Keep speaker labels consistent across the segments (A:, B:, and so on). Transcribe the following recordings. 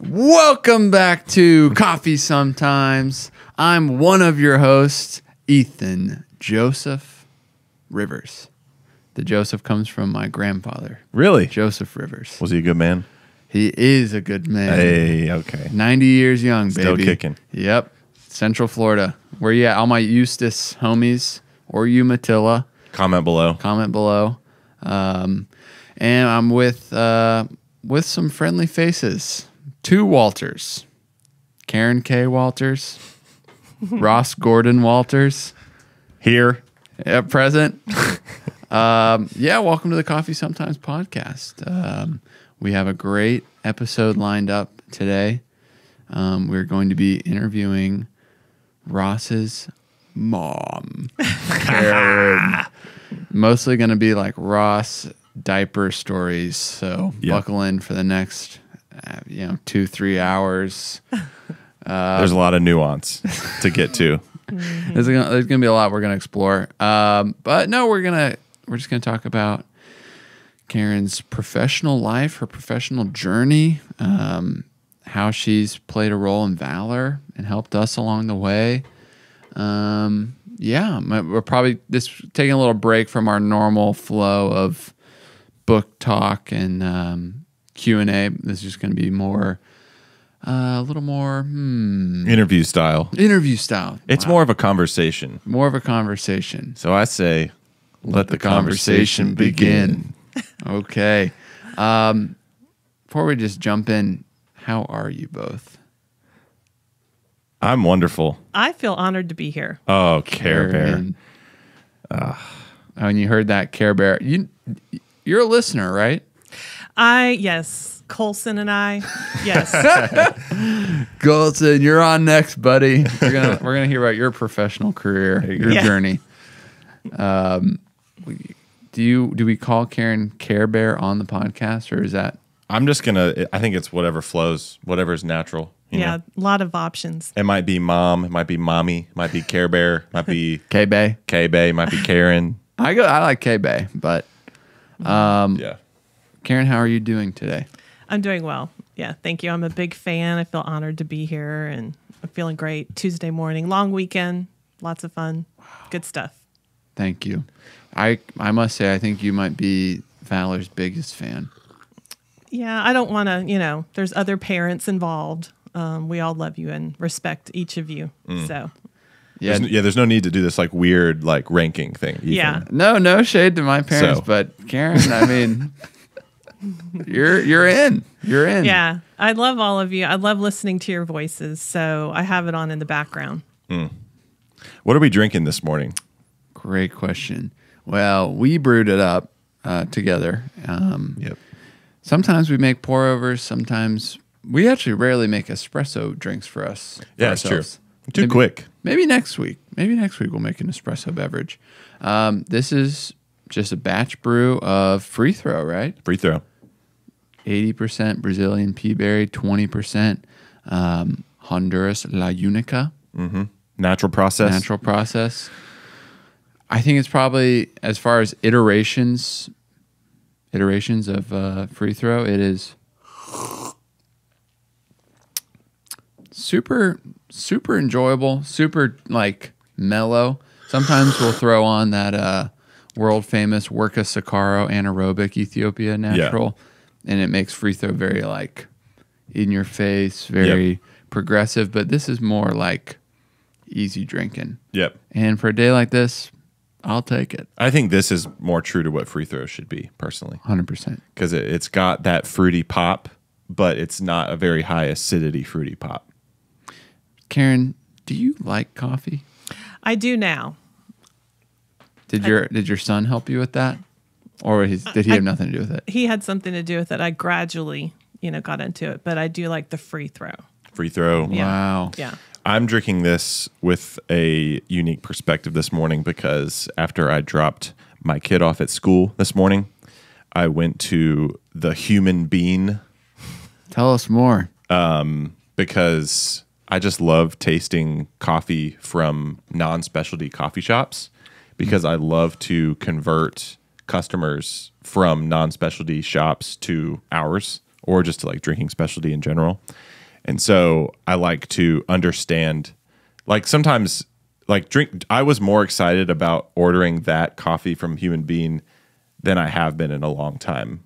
A: Welcome back to Coffee Sometimes. I'm one of your hosts, Ethan Joseph Rivers. The Joseph comes from my grandfather,
B: Really?
A: Joseph Rivers.
B: Was he a good man?
A: He is a good man.
B: Hey, okay.
A: 90 years young, baby.
B: Still kicking.
A: Yep. Central Florida. Where you at? All my Eustis homies or Umatilla.
B: Comment below.
A: Comment below. Um, and I'm with uh, with some friendly faces. Two Walters. Karen K. Walters. Ross Gordon Walters.
B: Here.
A: At present. um, yeah, welcome to the Coffee Sometimes podcast. Um, we have a great episode lined up today. Um, we're going to be interviewing Ross's mom, Karen. Mostly going to be like Ross diaper stories. So
B: Yeah.
A: buckle in for the next, uh, you know, two three hours.
B: There's a lot of nuance to get to.
A: There's gonna, there's gonna be a lot we're gonna explore. Um, but no, we're gonna we're just gonna talk about Karen's professional life, her professional journey, um, how she's played a role in Valor and helped us along the way. Um, yeah, we're probably just taking a little break from our normal flow of book talk and um, Q and A. This is just gonna be more. Uh, a little more hmm,
B: Interview style.
A: interview style.
B: It's
A: Wow
B: more of a conversation.
A: more of a conversation.
B: So I say, let, the, conversation, begin.
A: okay. Um, before we just jump in, how are you both?
B: I'm wonderful.
C: I feel honored to be here.
B: Oh, Care Bear.
A: Karen. Oh, and you heard that Care Bear. You, you're a listener, right?
C: I yes, Colson and I, yes,
A: Golson, you're on next, buddy. We're gonna we're gonna hear about your professional career,
B: you
A: your.
C: Yeah.
A: journey. Um, do you do we call Karen Care Bear on the podcast, or is that
B: I'm just going to, I think it's whatever flows, whatever is natural. You
C: yeah,
B: Know?
C: a lot of options.
B: It might be mom. It might be mommy. It might be Care Bear. It might be
A: K Bay?
B: K Bay. Might be Karen.
A: I go. I like K Bay, but Um,
B: yeah.
A: Karen, how are you doing today?
C: I'm doing well. Yeah, thank you. I'm a big fan. I feel honored to be here, and I'm feeling great. Tuesday morning, long weekend, lots of fun, good stuff.
A: Thank you. I I must say I think you might be Valor's biggest fan.
C: Yeah, I don't want to. You know, there's other parents involved. Um, we all love you and respect each of you. So
A: Yeah.
B: There's, yeah, there's no need to do this like weird like ranking thing. Ethan.
C: Yeah.
A: No, no shade to my parents,
B: So.
A: but Karen, I mean, you're you're in. You're in.
C: yeah, I love all of you. I love listening to your voices. So I have it on in the background.
B: What are we drinking this morning?
A: Great question. Well, we brewed it up uh, together. Um,
B: Yep.
A: Sometimes we make pour overs. Sometimes we actually rarely make espresso drinks for us. for
B: Yeah, it's true. Too
A: Maybe-
B: quick.
A: Maybe next week. Maybe next week we'll make an espresso beverage. Um, this is just a batch brew of free throw, right?
B: Free throw.
A: 80% Brazilian peaberry, 20% um, Honduras La Unica,
B: Natural process.
A: natural process. I think it's probably, as far as iterations, iterations of uh, free throw, it is super, super enjoyable, super like mellow. Sometimes we'll throw on that uh, world famous Worka Sakaro anaerobic Ethiopia natural, and it makes free throw very like in your face, very progressive. But this is more like easy drinking.
B: Yep.
A: And for a day like this, I'll take it.
B: I think this is more true to what free throw should be, personally,
A: 100%.
B: because it, it's got that fruity pop, but it's not a very high acidity fruity pop.
A: Karen, do you like coffee?
C: I do now.
A: Did your did your son help you with that? Or his, did he have nothing to do with it?
C: He had something to do with it. I gradually, you know, got into it, but I do like the free throw.
B: Free throw.
C: Yeah.
A: Wow.
C: Yeah.
B: I'm drinking this with a unique perspective this morning because after I dropped my kid off at school this morning, I went to the Human Bean
A: Tell us more.
B: Um, because I just love tasting coffee from non specialty coffee shops because I love to convert customers from non specialty shops to ours or just to like drinking specialty in general. And so I like to understand like sometimes like drink I was more excited about ordering that coffee from Human Bean than I have been in a long time.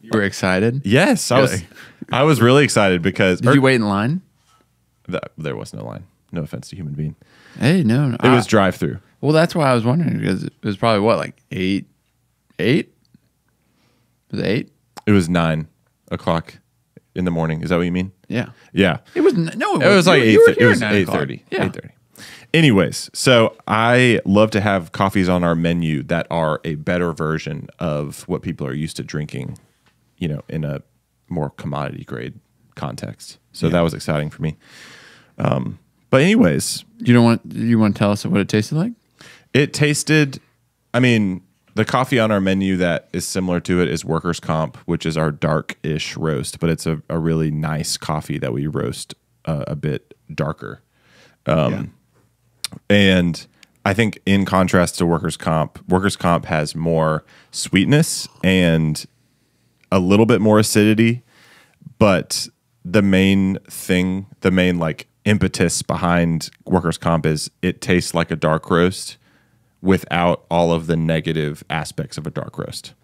A: You were excited?
B: Yes, I was I was really excited because
A: Did you wait in line?
B: th- there was no line. No offense to Human Bean.
A: Hey, no. no.
B: It was drive through.
A: Well, that's why I was wondering because it was probably what, like eight? Eight? Was it eight?
B: It was nine o'clock in the morning. Is that what you mean?
A: Yeah.
B: Yeah.
A: It was no. It,
B: It was like
A: you-
B: eight. It was eight thirty.
A: Yeah.
B: Eight thirty. Anyways, so I love to have coffees on our menu that are a better version of what people are used to drinking, you know, in a more commodity grade context. So that was exciting for me. Um, but anyways,
A: You don't want you want to tell us what it tasted like?
B: It tasted. I mean, the coffee on our menu that is similar to it is Workers Comp, which is our dark-ish roast, but it's a, a really nice coffee that we roast uh, a bit darker. Um, And I think in contrast to Workers Comp, Workers Comp has more sweetness and a little bit more acidity, but the main thing, the main like impetus behind Workers Comp is it tastes like a dark roast without all of the negative aspects of a dark roast.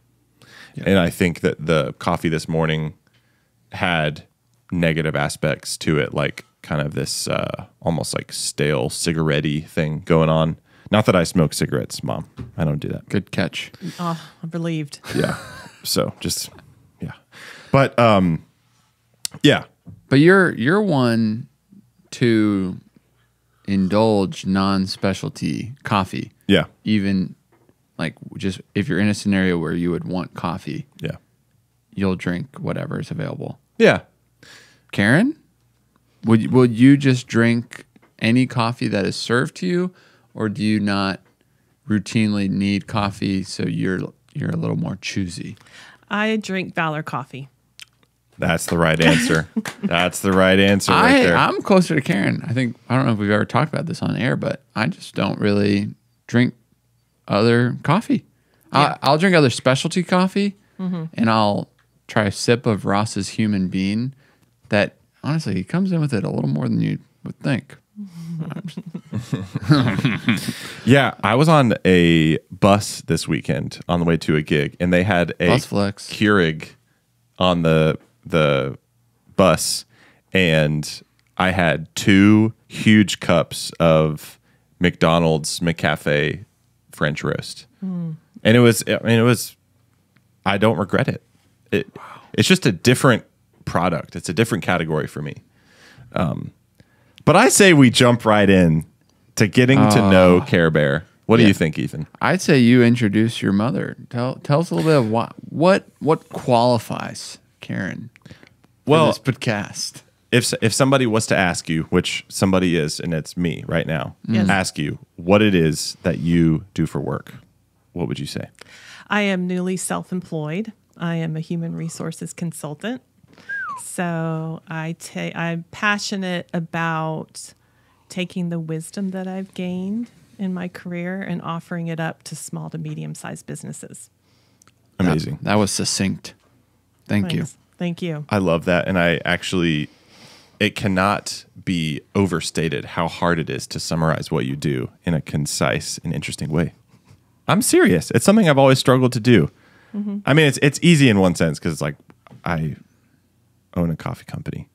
B: And I think that the coffee this morning had negative aspects to it, like kind of this uh, almost like stale cigarette thing going on. Not that I smoke cigarettes, mom. I don't do that.
A: Good catch.
C: Oh, I'm relieved.
B: Yeah. so just yeah. But um yeah.
A: But you're you're one to indulge non-specialty coffee,
B: Yeah.
A: even like just if you're in a scenario where you would want coffee,
B: Yeah.
A: you'll drink whatever is available.
B: Yeah.
A: Karen, would would you just drink any coffee that is served to you, or do you not routinely need coffee so you're you're a little more choosy?
C: I drink Valor coffee.
B: That's the right answer. That's the right answer right
A: I
B: there.
A: I'm closer to Karen. I think I don't know if we've ever talked about this on air, but I just don't really drink other coffee. I, I'll drink other specialty coffee, mm-hmm. and I'll try a sip of Ross's Human Bean. That honestly, he comes in with it a little more than you would think.
B: yeah, I was on a bus this weekend on the way to a gig and they had a
A: Bus flex.
B: Keurig on the the bus and I had two huge cups of McDonald's McCafe French roast. And it was I mean it was I don't regret it. It it's just a different product. It's a different category for me. Um but I say we jump right in to getting to know Care Bear. What do you think, Ethan?
A: I'd say you introduce your mother. Tell tell us a little bit of what what what qualifies Karen for
B: Well-
A: this podcast.
B: If if somebody was to ask you, which somebody is, and it's me right now,
C: Yes. Mm-hmm.
B: ask you what it is that you do for work, what would you say?
C: I am newly self employed. I am a human resources consultant. So I ta- I'm passionate about taking the wisdom that I've gained in my career and offering it up to small to medium sized businesses.
B: Amazing.
A: That was succinct. Thank you.
C: Thank you.
B: I love that, and I actually, it cannot be overstated how hard it is to summarize what you do in a concise and interesting way. I'm serious. It's something I've always struggled to do. Mm-hmm. I mean, it's it's easy in one sense because it's like I own a coffee company.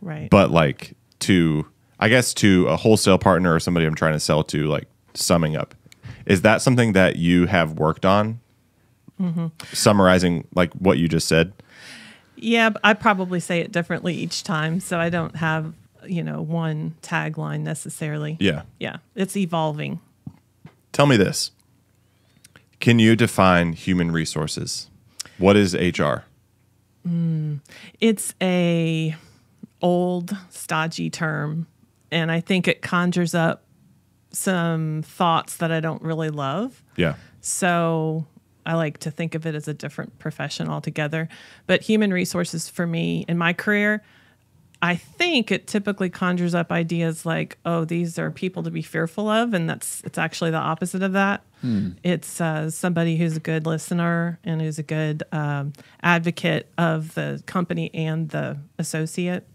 C: Right.
B: but like to i guess to a wholesale partner or somebody i'm trying to sell to like summing up is that something that you have worked on mm-hmm. summarizing like what you just said
C: Yeah, I probably say it differently each time, so I don't have, you know, one tagline necessarily.
B: yeah
C: Yeah, it's evolving.
B: tell me this can you define human resources what is hr hmm,
C: It's a old stodgy term, and I think it conjures up some thoughts that I don't really love.
B: yeah
C: So I like to think of it as a different profession altogether. But human resources for me in my career, I think it typically conjures up ideas like, oh, these are people to be fearful of, and that's it's actually the opposite of that. It's uh, somebody who's a good listener and who's a good um, advocate of the company and the associate.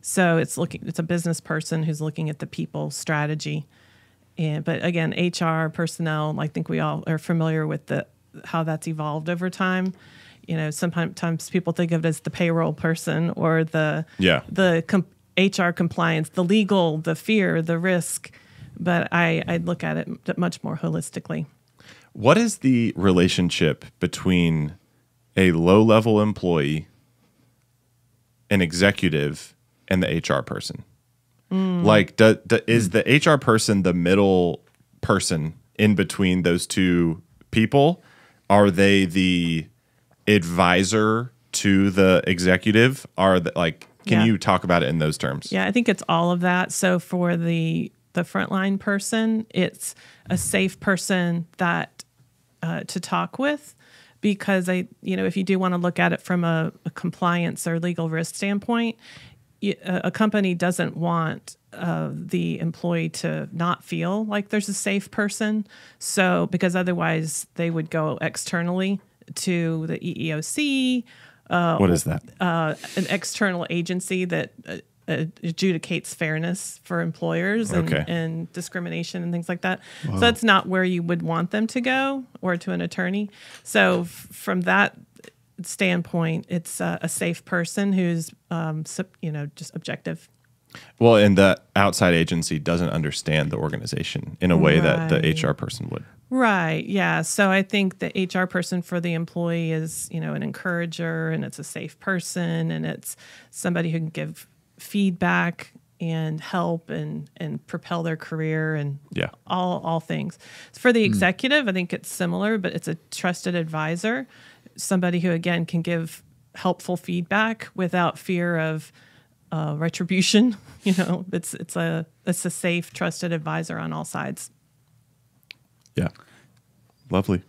C: So it's looking it's a business person who's looking at the people strategy. And but again, HR personnel, I think we all are familiar with the how that's evolved over time. You know, sometimes people think of it as the payroll person or the
B: Yeah.
C: the com- HR compliance, the legal, the fear, the risk. But I I look at it much more holistically.
B: What is the relationship between a low level employee, an executive, and the HR person? Mm. Like, do, do, is the HR person the middle person in between those two people? Are they the advisor to the executive? Are the, like, can
C: Yeah.
B: you talk about it in those terms?
C: Yeah, I think it's all of that. So for the the frontline person, it's a safe person that uh, to talk with because I, you know, if you do want to look at it from a, a compliance or legal risk standpoint, a company doesn't want uh, the employee to not feel like there's a safe person. So because otherwise they would go externally to the EEOC
B: What is that?
C: uh, an external agency that uh, uh, adjudicates fairness for employers and,
B: Okay.
C: and discrimination and things like that. So that's not where you would want them to go or to an attorney. So f- from that standpoint, it's uh, a safe person who's, um, sup- you know, just objective.
B: Well, and the outside agency doesn't understand the organization in a way that the HR person would.
C: Right. Yeah. So I think the HR person for the employee is, you know, an encourager and it's a safe person and it's somebody who can give feedback and help and and propel their career and
B: Yeah.
C: all all things. For the executive, I think it's similar, but it's a trusted advisor, somebody who again can give helpful feedback without fear of uh, retribution. You know, it's it's a it's a safe, trusted advisor on all sides.
B: Yeah. Lovely.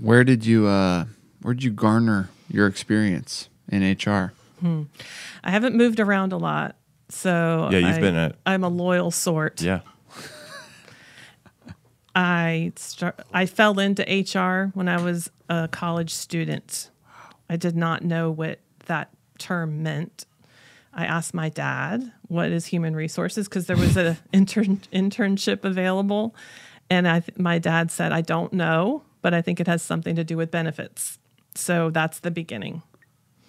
A: Where did you uh where did you garner your experience in HR? Hmm.
C: I haven't moved around a lot, so
B: Yeah, you've
C: I-
B: been at-
C: I'm a loyal sort.
B: Yeah.
C: I start. I fell into HR when I was a college student. I did not know what that term meant. I asked my dad, "What is human resources?" Because there was an intern internship available, and I th- my dad said, "I don't know, but I think it has something to do with benefits." So that's the beginning.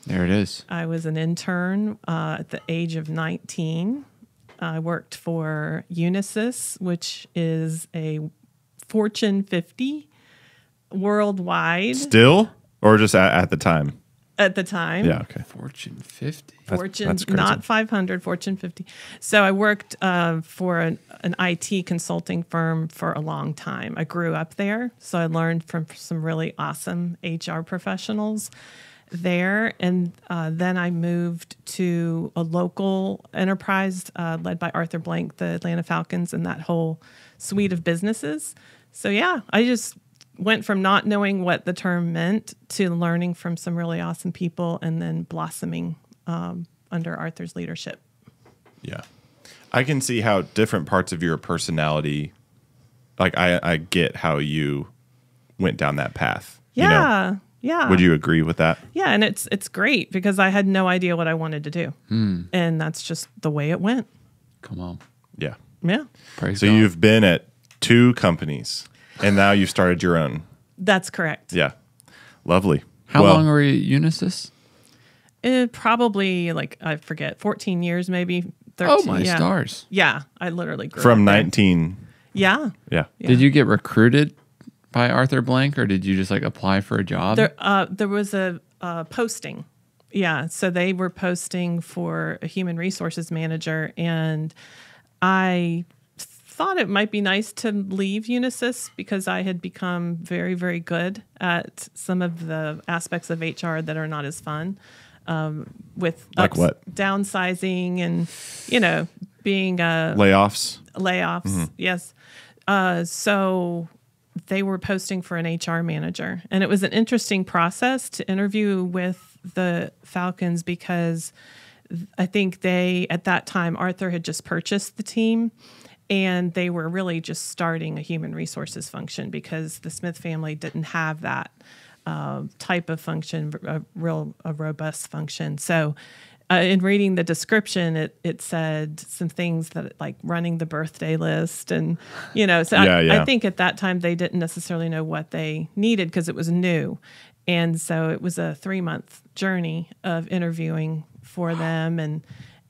A: There it is.
C: I was an intern uh, at the age of 19. I worked for Unisys, which is a Fortune 50 worldwide
B: Still or just at, at the time?
C: at the time.
B: Yeah. Okay.
A: Fortune 50.
C: Fortune,
B: that's crazy.
C: not 500, Fortune 50. So I worked uh, for an, an IT consulting firm for a long time. I grew up there, so I learned from some really awesome HR professionals there. And uh, then I moved to a local enterprise uh, led by Arthur Blank, the Atlanta Falcons, and that whole suite of businesses. So yeah, I just went from not knowing what the term meant to learning from some really awesome people and then blossoming um, under Arthur's leadership.
B: Yeah. I can see how different parts of your personality, like I, I get how you went down that path. you know?
C: Yeah. Yeah.
B: Would you agree with that?
C: Yeah, and it's it's great because I had no idea what I wanted to do. And that's just the way it went.
A: Come on.
B: Yeah.
C: Yeah.
A: Praise
B: So
A: God.
B: you've been at two companies and now you've started your own.
C: That's correct.
B: Yeah. Lovely.
A: How
B: Well,
A: long were you at Unisys?
C: It probably like I forget, 14 years maybe. 13,
A: Oh my
C: yeah.
A: stars.
C: Yeah, I literally grew
B: From
C: up there.
B: 19.
C: Yeah.
B: Yeah.
C: Yeah.
A: Did you get recruited by Arthur Blank or did you just like apply for a job?
C: There, uh, there was a uh, posting. Yeah, so they were posting for a human resources manager, and I thought it might be nice to leave Unisys because I had become very, very good at some of the aspects of HR that are not as fun. Um, with
B: Like what?
C: downsizing and you know being a
B: Layoffs.
C: layoffs. Yes. Uh, so they were posting for an HR manager, and it was an interesting process to interview with the Falcons because I think they at that time Arthur had just purchased the team, And they were really just starting a human resources function because the Smith family didn't have that uh, type of function, a real a robust function. So, uh, in reading the description, it it said some things that like running the birthday list, and you know, so
B: Yeah,
C: I,
B: yeah.
C: I think at that time they didn't necessarily know what they needed because it was new, and so it was a three month journey of interviewing for them and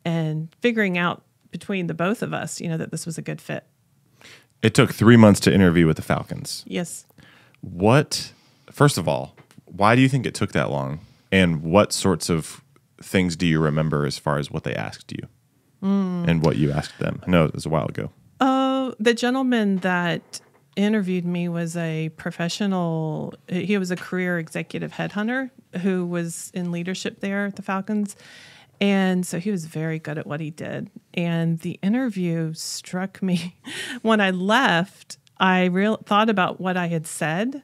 C: and figuring out between the both of us, you know, that this was a good fit.
B: It took three months to interview with the Falcons.
C: Yes.
B: What, first of all, why do you think it took that long? And what sorts of things do you remember as far as what they asked you and what you asked them? I know it was a while ago.
C: Uh, the gentleman that interviewed me was a professional, he was a career executive headhunter who was in leadership there at the Falcons. And so he was very good at what he did. And the interview struck me when I left. I real thought about what I had said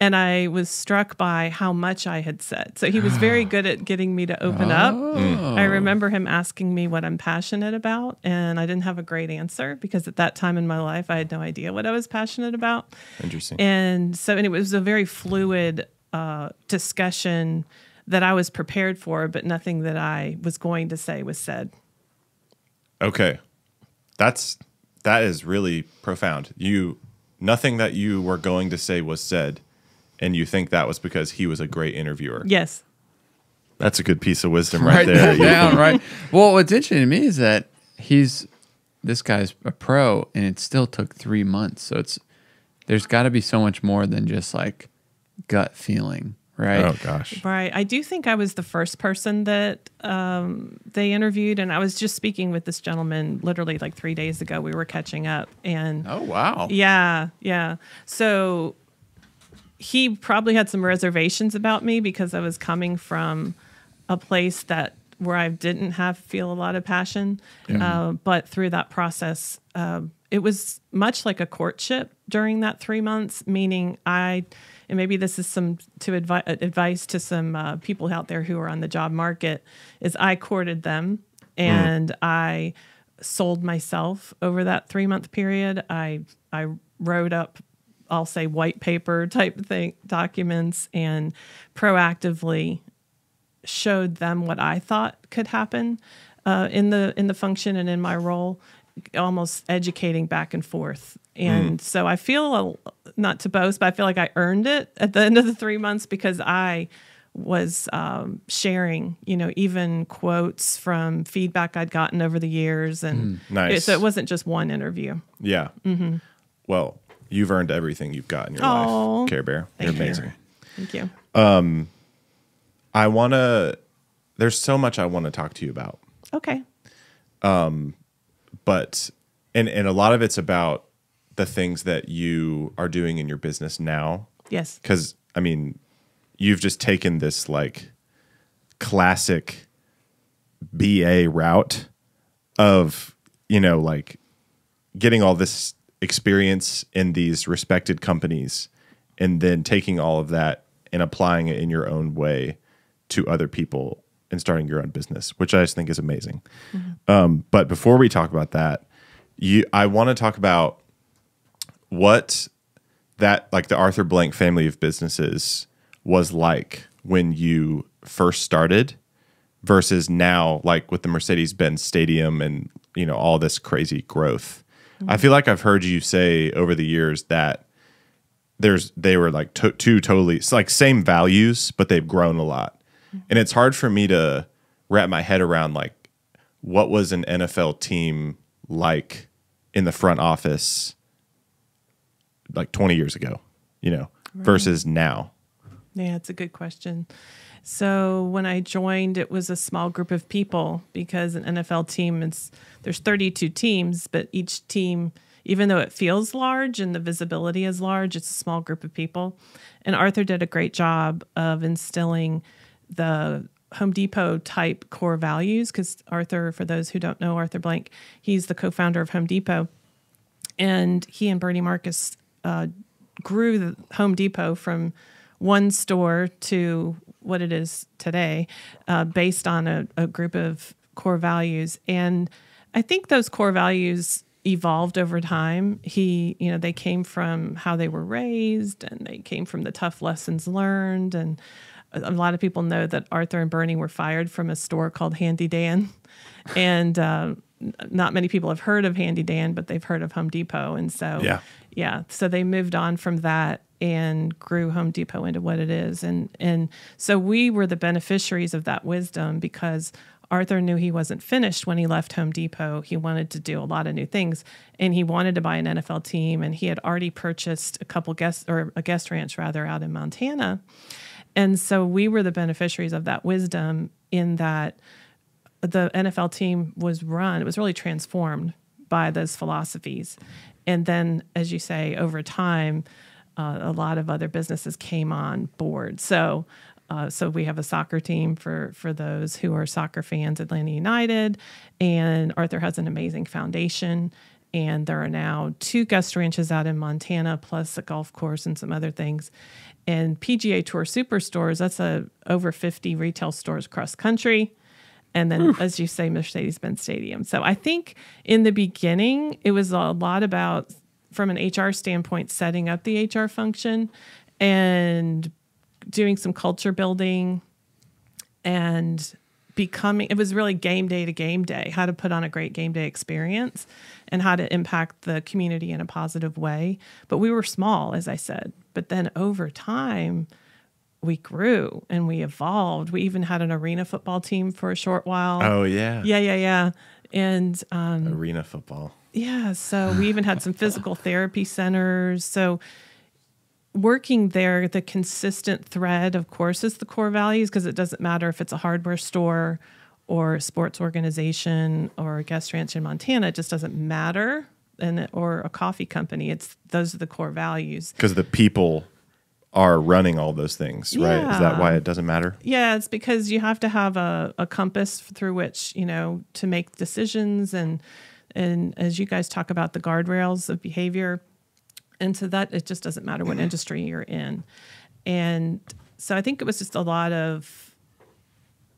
C: and I was struck by how much I had said. So he was very good at getting me to open up. I remember him asking me what I'm passionate about, and I didn't have a great answer because at that time in my life, I had no idea what I was passionate about.
B: Interesting.
C: And so, and it was a very fluid uh, discussion that I was prepared for, but nothing that I was going to say was said.
B: Okay. That's that is really profound. You nothing that you were going to say was said and you think that was because he was a great interviewer.
C: Yes.
B: That's a good piece of wisdom right,
A: Write
B: there.
A: that down, right? Well, what's interesting to me is that he's this guy's a pro, and it still took three months. So it's there's got to be so much more than just like gut feeling, right?
B: Oh gosh.
C: Right. I do think I was the first person that um, they interviewed, and I was just speaking with this gentleman literally like three days ago. We were catching up, and
A: Oh wow.
C: yeah, yeah. So he probably had some reservations about me because I was coming from a place that where I didn't have feel a lot of passion. Uh, but through that process, um, it was much like a courtship during that three months. Meaning, I and maybe this is some to advi- advice to some uh, people out there who are on the job market is I courted them and I sold myself over that three month period. I I wrote up, I'll say white paper type thing documents and proactively showed them what I thought could happen uh, in the in the function and in my role, almost educating back and forth. And so I feel not to boast, but I feel like I earned it at the end of the three months because I was um, sharing, you know, even quotes from feedback I'd gotten over the years, and
B: Nice.
C: it- so it wasn't just one interview.
B: Yeah. Well, you've earned everything you've got in your
C: Mm-hmm.
B: Life, Care Bear. You're
C: Thank you.
B: amazing.
C: Thank you.
B: Um, I want to. There's so much I want to talk to you about,
C: Okay.
B: Um, but and and a lot of it's about the things that you are doing in your business now.
C: Yes.
B: Because I mean, you've just taken this like classic BA route of you know like getting all this experience in these respected companies and then taking all of that and applying it in your own way to other people and starting your own business which i just think is amazing um, but before we talk about that you i want to talk about what that like the arthur blank family of businesses was like when you first started versus now like with the mercedes-benz stadium and you know all this crazy growth. I feel like i've heard you say over the years that there's they were like to, two totally it's like same values but they've grown a lot. And it's hard for me to wrap my head around like what was an nfl team like in the front office like 20 years ago you know versus now
C: Yeah, it's a good question. So when I joined, it was a small group of people because an NFL team is there's 32 teams, but each team, even though it feels large and the visibility is large, it's a small group of people. And Arthur did a great job of instilling the Home Depot type core values because Arthur, for those who don't know Arthur Blank, he's the co-founder of Home Depot and he and Bernie Marcus uh, grew the Home Depot from one store to what it is today, uh, based on a, a group of core values. And I think those core values, evolved over time. He, you know, they came from how they were raised and they came from the tough lessons learned. And a lot of people know that Arthur and Bernie were fired from a store called Handy Dan. And uh, not many people have heard of Handy Dan, but they've heard of Home Depot. And so,
B: Yeah.
C: Yeah. So they moved on from that and grew Home Depot into what it is. And and so we were the beneficiaries of that wisdom because Arthur knew he wasn't finished when he left Home Depot. He wanted to do a lot of new things and he wanted to buy an NFL team and he had already purchased a couple guests or a guest ranch rather out in Montana. And so we were the beneficiaries of that wisdom in that the NFL team was run, it was really transformed by those philosophies. And then, as you say, over time, uh, a lot of other businesses came on board. So, uh, so we have a soccer team for for those who are soccer fans, Atlanta United, and Arthur has an amazing foundation. And there are now two guest ranches out in Montana, plus a golf course and some other things. And PGA Tour Superstores, that's a over 50 retail stores across country and then as you say mercedes-benz stadium. So i think in the beginning it was a lot about from an hr standpoint setting up the hr function and doing some culture building and becoming it was really game day to game day how to put on a great game day experience and how to impact the community in a positive way. But we were small as i said. But then over time we grew and we evolved. We even had an arena football team for a short while.
B: Oh yeah.
C: Yeah, yeah, yeah. And um,
B: Arena football.
C: yeah, so we even had some physical therapy centers. So working there, the consistent thread, of course, is the core values because it doesn't matter if it's a hardware store or a sports organization or a guest ranch in Montana. It just doesn't matter. And or a coffee company. It's those are the core values.
B: Because the people are running all those things, right? Is that why it doesn't matter?
C: Yeah, it's because you have to have a, a compass through which, you know, to make decisions and and as you guys talk about the guardrails of behavior. And so that it just doesn't matter what industry you're in. And so I think it was just a lot of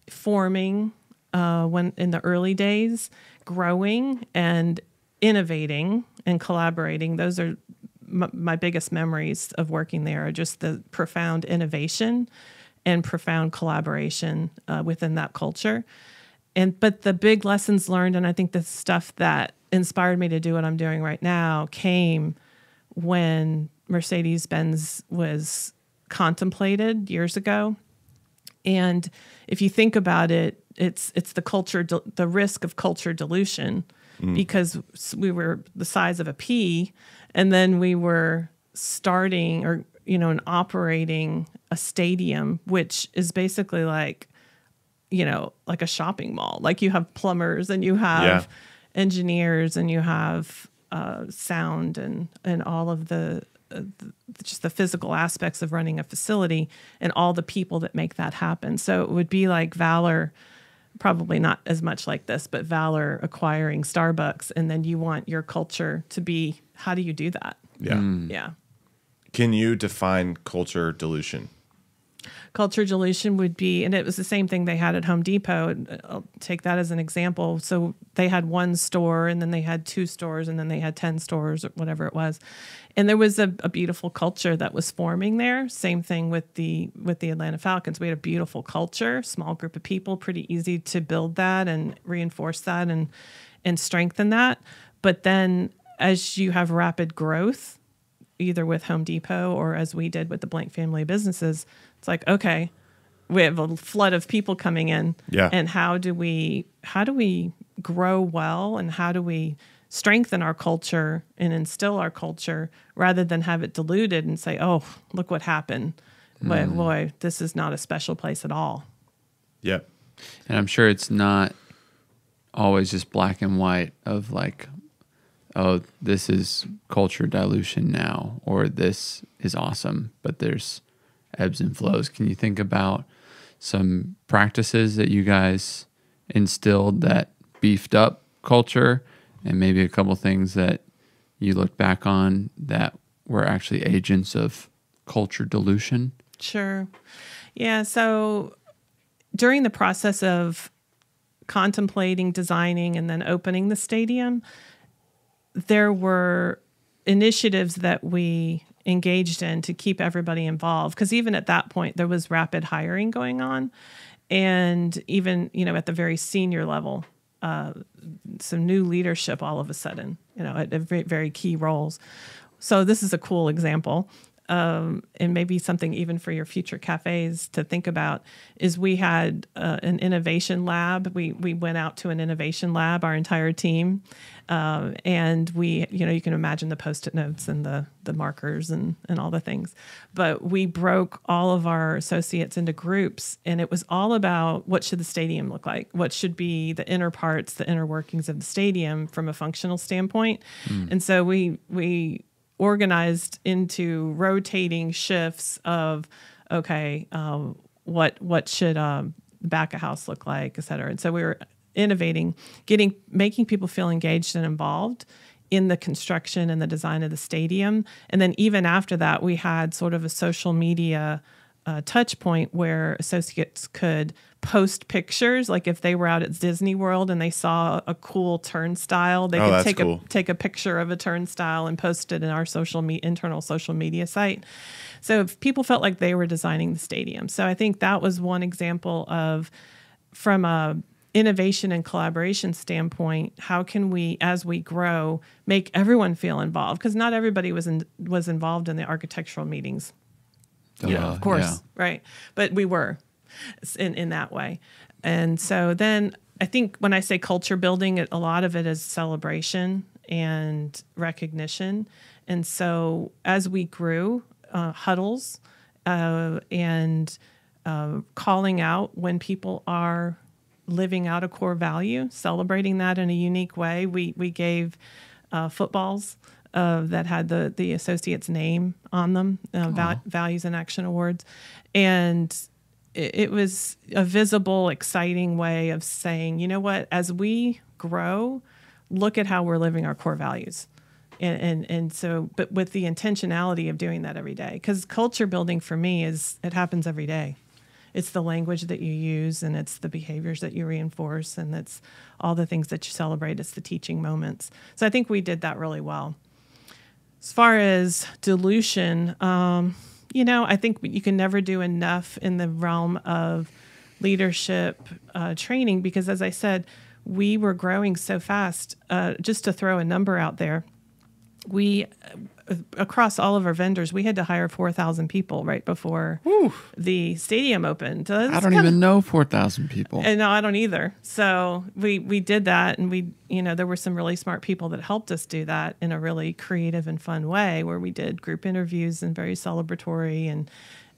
C: forming uh, when in the early days, growing and innovating and collaborating. Those are my biggest memories of working there. Are just the profound innovation and profound collaboration uh, within that culture. And but the big lessons learned, and I think the stuff that inspired me to do what I'm doing right now came when Mercedes Benz was contemplated years ago. And if you think about it, it's it's the culture, the risk of culture dilution, because we were the size of a pea, and then we were starting or you know and operating a stadium, which is basically like you know like a shopping mall. Like you have plumbers and you have
B: Yeah.
C: engineers and you have uh, sound and and all of the, uh, the just the physical aspects of running a facility and all the people that make that happen. So it would be like Valor, probably not as much like this, but Valor acquiring Starbucks, and then you want your culture to be. How do you do that?
B: Yeah. Mm.
C: Yeah.
B: Can you define culture dilution?
C: Culture dilution would be and it was the same thing they had at home depot. I'll take that as an example. So they had one store and then they had two stores and then they had 10 stores or whatever it was. And there was a, a beautiful culture that was forming there. Same thing with the with the atlanta falcons. We had a beautiful culture small group of people pretty easy to build that and reinforce that and and strengthen that. But then as you have rapid growth either with Home Depot or as we did with the Blank family businesses, it's like, okay, we have a flood of people coming in.
B: Yeah.
C: And how do we how do we grow well and how do we strengthen our culture and instill our culture rather than have it diluted and say, oh, look what happened. Boy, mm. boy, this is not a special place at all.
B: Yeah.
A: And I'm sure it's not always just black and white of like, oh, this is culture dilution now, or this is awesome, but there's ebbs and flows. Can you think about some practices that you guys instilled that beefed up culture and maybe a couple things that you look back on that were actually agents of culture dilution?
C: Sure. Yeah. So during the process of contemplating, designing, and then opening the stadium, there were initiatives that we engaged in to keep everybody involved. Because even at that point there was rapid hiring going on. And even you know at the very senior level uh, some new leadership all of a sudden you know at, at very, very key roles. So this is a cool example um, and maybe something even for your future cafes to think about is we had uh, an innovation lab. We we went out to an innovation lab, our entire team, um, and we you know you can imagine the post-it notes and the the markers and and all the things, but we broke all of our associates into groups, and it was all about what should the stadium look like, what should be the inner parts, the inner workings of the stadium from a functional standpoint, and so we we organized into rotating shifts of okay um, what what should um, the back of house look like et cetera. And so we were innovating getting making people feel engaged and involved in the construction and the design of the stadium. And then even after that we had sort of a social media uh, touch point where associates could post pictures like if they were out at Disney World and they saw a cool turnstile they
B: Oh,
C: could take
B: cool.
C: a take a picture of a turnstile and post it in our social me- internal social media site. So if people felt like they were designing the stadium. So I think that was one example of from a innovation and collaboration standpoint, how can we as we grow make everyone feel involved because not everybody was in, was involved in the architectural meetings.
A: Yeah,
C: of course,
A: yeah.
C: right? But we were in in that way, and so then I think when I say culture building, it, a lot of it is celebration and recognition, and so as we grew, uh, huddles uh, and uh, calling out when people are living out a core value, celebrating that in a unique way. We we gave uh, footballs uh, that had the the associate's name on them, uh, val- values and action awards, and it, it was a visible, exciting way of saying, you know what, as we grow, look at how we're living our core values. And, and and so, but with the intentionality of doing that every day, because culture building for me is it happens every day. It's the language that you use and it's the behaviors that you reinforce and it's all the things that you celebrate. It's the teaching moments. So i think we did that really well as far as dilution um, you know i think you can never do enough in the realm of leadership uh, training because as i said we were growing so fast. Uh, just to throw a number out there we across all of our vendors we had to hire 4000 people right before the stadium opened So
A: I don't even know 4,000 people.
C: and no, I don't either. So we we did that, and we you know there were some really smart people that helped us do that in a really creative and fun way, where we did group interviews and very celebratory and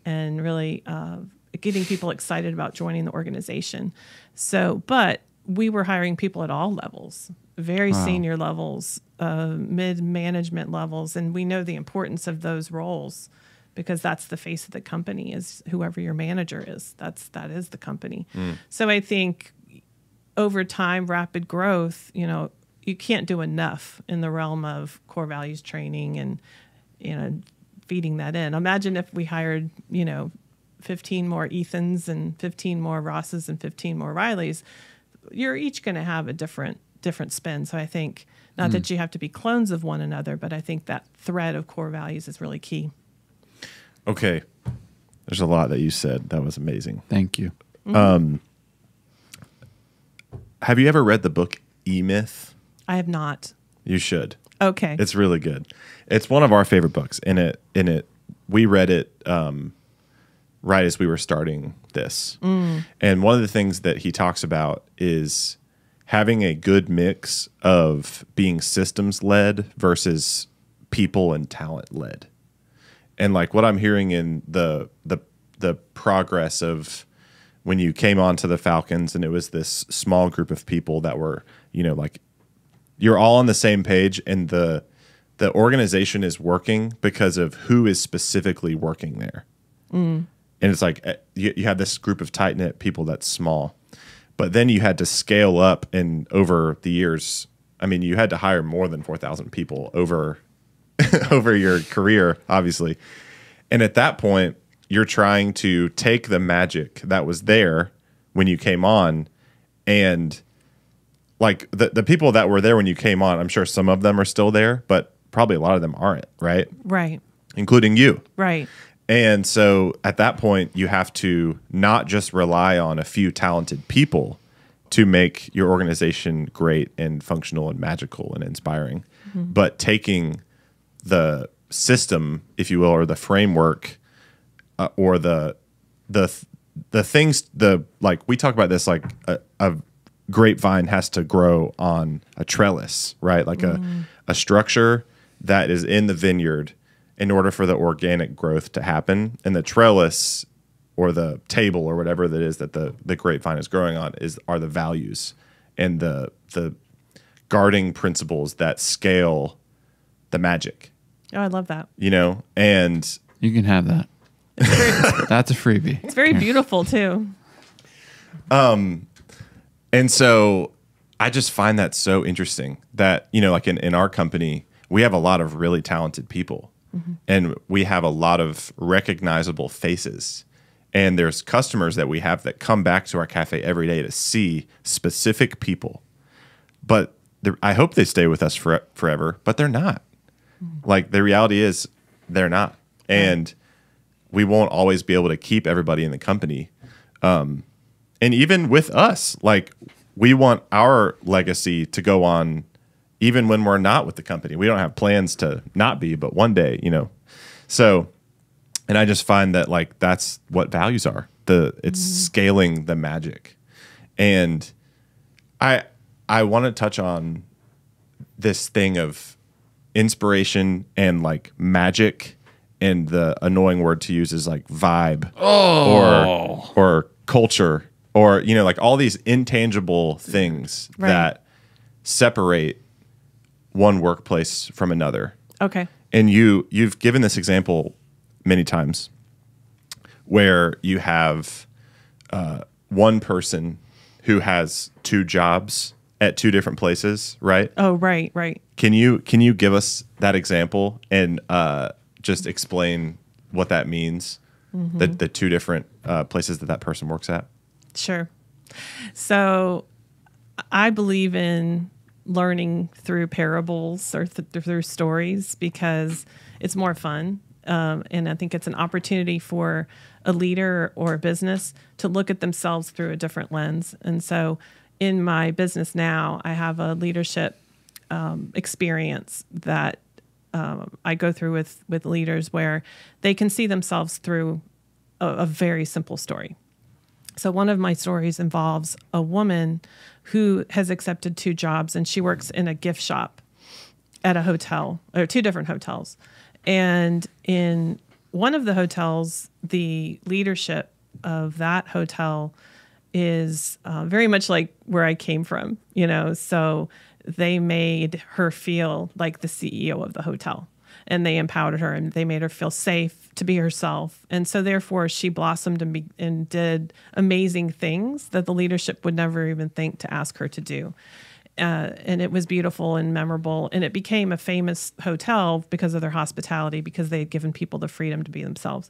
C: and really uh, getting people excited about joining the organization. So, but we were hiring people at all levels, very senior levels, uh, mid management levels, and we know the importance of those roles because that's the face of the company is whoever your manager is. That's that is the company. So i think over time rapid growth you know you can't do enough in the realm of core values training and you know feeding that in. Imagine if we hired you know 15 more ethans and 15 more rosses and 15 more rileys you're each going to have a different different spin so i think not that hmm. you have to be clones of one another but i think that thread of core values is really key
B: Okay. There's a lot that you said. That was amazing.
A: Thank you. Mm-hmm.
B: Um, have you ever read the book E Myth?
C: i have not
B: You should.
C: okay
B: It's really good. It's one of our favorite books. In it, in it, we read it um, right as we were starting this. Mm. And one of the things that he talks about is having a good mix of being systems led versus people and talent led. And like what I'm hearing in the the the progress of when you came onto the Falcons and it was this small group of people that were, you know, like you're all on the same page and the the organization is working because of who is specifically working there. And it's like eh, you, you have this group of tight knit people that's small but then you had to scale up and over the years i mean you had to hire more than 4000 people over over your career obviously and at that point you're trying to take the magic that was there when you came on and like the the people that were there when you came on. I'm sure some of them are still there, but probably a lot of them aren't, right?
C: Right.
B: Including you.
C: Right.
B: And so at that point, you have to not just rely on a few talented people to make your organization great and functional and magical and inspiring, but taking the system, if you will, or the framework, uh, or the the the things the like we talk about this like a, a grapevine has to grow on a trellis, right? Like a a structure that is in the vineyard in order for the organic growth to happen, and the trellis or the table or whatever that is that the the grapevine is growing on is are the values and the the guarding principles that scale the magic
C: Oh, I love that.
B: you know and
A: You can have that. That's a freebie.
C: It's very beautiful too.
B: Um and so i just find that so interesting that you know like in, in our company we have a lot of really talented people Mm-hmm. and we have a lot of recognizable faces. And there's customers that we have that come back to our cafe every day to see specific people. But i hope they stay with us for, forever but they're not. Mm-hmm. Like the reality is they're not. And we won't always be able to keep everybody in the company. Um, and even with us like we want our legacy to go on even when we're not with the company. We don't have plans to not be but one day you know. So and i just find that like that's what values are. The it's mm-hmm. scaling the magic. And i i want to touch on this thing of inspiration and like magic. And the annoying word to use is like vibe or oh. or culture or you know like all these intangible things
C: Right.
B: that separate one workplace from another
C: Okay.
B: and you you've given this example many times where you have uh, one person who has two jobs at two different places right
C: Oh, right, right.
B: can you can you give us that example and uh, just explain what that means the, the two different uh, places that that person works at
C: Sure. So I believe in learning through parables or th- through stories because it's more fun. Um, and I think it's an opportunity for a leader or a business to look at themselves through a different lens. And so in my business now, I have a leadership um, experience that um, I go through with with leaders where they can see themselves through a, a very simple story. So one of my stories involves a woman who has accepted two jobs and she works in a gift shop at a hotel or two different hotels. And in one of the hotels, the leadership of that hotel is uh, very much like where I came from, you know. So they made her feel like the CEO of the hotel and they empowered her and they made her feel safe to be herself. And so therefore she blossomed and, be, and did amazing things that the leadership would never even think to ask her to do. Uh, and it was beautiful and memorable. And it became a famous hotel because of their hospitality, because they had given people the freedom to be themselves.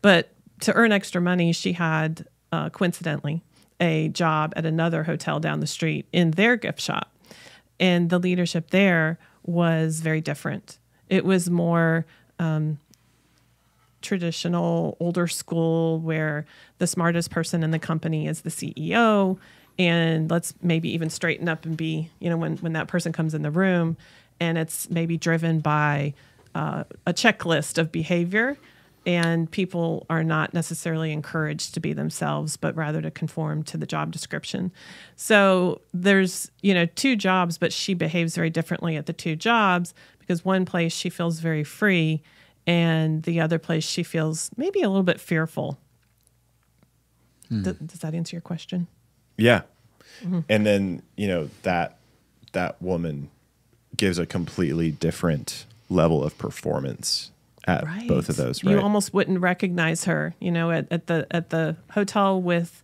C: But to earn extra money, she had uh, coincidentally a job at another hotel down the street in their gift shop. And the leadership there was very different. It was more um, traditional, older school, where the smartest person in the company is the CEO. And let's maybe even straighten up and be, you know, when, when that person comes in the room and it's maybe driven by uh, a checklist of behavior and people are not necessarily encouraged to be themselves but rather to conform to the job description so there's you know two jobs but she behaves very differently at the two jobs because one place she feels very free and the other place she feels maybe a little bit fearful Th- does that answer your question
B: Yeah. And then, you know, that that woman gives a completely different level of performance at both of those, right?
C: You almost wouldn't recognize her, you know, at, at the at the hotel with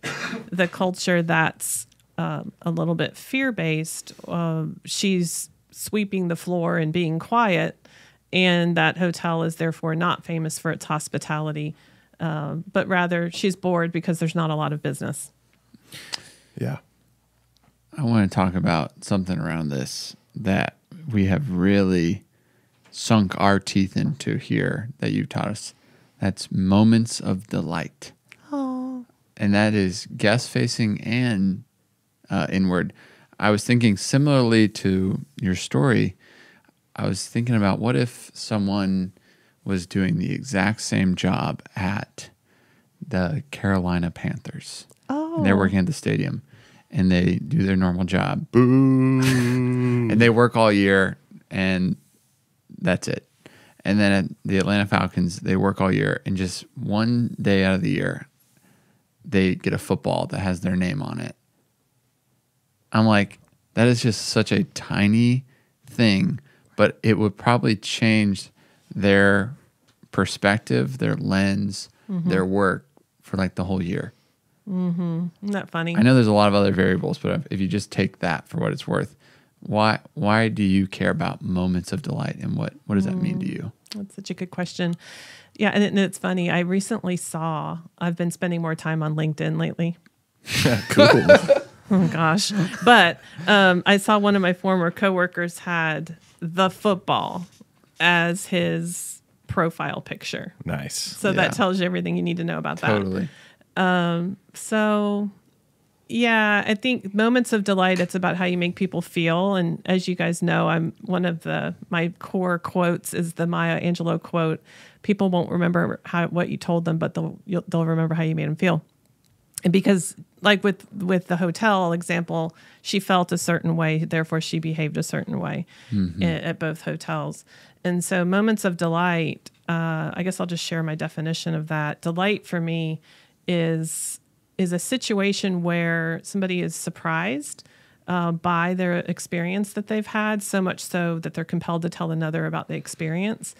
C: the culture that's um, a little bit fear based. Um, she's sweeping the floor and being quiet, and that hotel is therefore not famous for its hospitality, um, but rather she's bored because there's not a lot of business.
B: yeah.
A: I want to talk about something around this that we have really sunk our teeth into here that you've taught us. That's moments of delight.
C: Oh,
A: and that is guest facing and uh, inward. I was thinking similarly to your story. I was thinking about what if someone was doing the exact same job at the Carolina Panthers.
C: oh,
A: And they're oh. working at the stadium and they do their normal job. Boom. And they work all year and that's it. And then at the Atlanta Falcons, they work all year and just one day out of the year, they get a football that has their name on it. I'm like, that is just such a tiny thing, but it would probably change their perspective, their lens, mm-hmm. their work for like the whole year. Mm-hmm.
C: Isn't that funny?
A: I know there's a lot of other variables, but if- if you just take that for what it's worth, why why do you care about moments of delight and what what does that mean to mm. you?
C: That's such a good question. Yeah, and, it, and it's funny. I recently saw. I've been spending more time on LinkedIn lately.
B: cool.
C: Oh gosh, but um, I saw one of my former coworkers had the football as his profile picture.
B: nice.
C: So
A: Yeah.
C: that tells you everything you need to know about that.
A: Totally.
C: So, yeah, I think moments of delight. It's about how you make people feel, and as you guys know, I'm one of the my core quotes is the Maya Angelou quote. People won't remember how what you told them, but they'll you'll, they'll remember how you made them feel. And because, like with with the hotel example, she felt a certain way, therefore she behaved a certain way i- at both hotels. And so, moments of delight. Uh, I guess I'll just share my definition of that. Delight for me is is a situation where somebody is surprised uh, by their experience that they've had, so much so that they're compelled to tell another about the experience,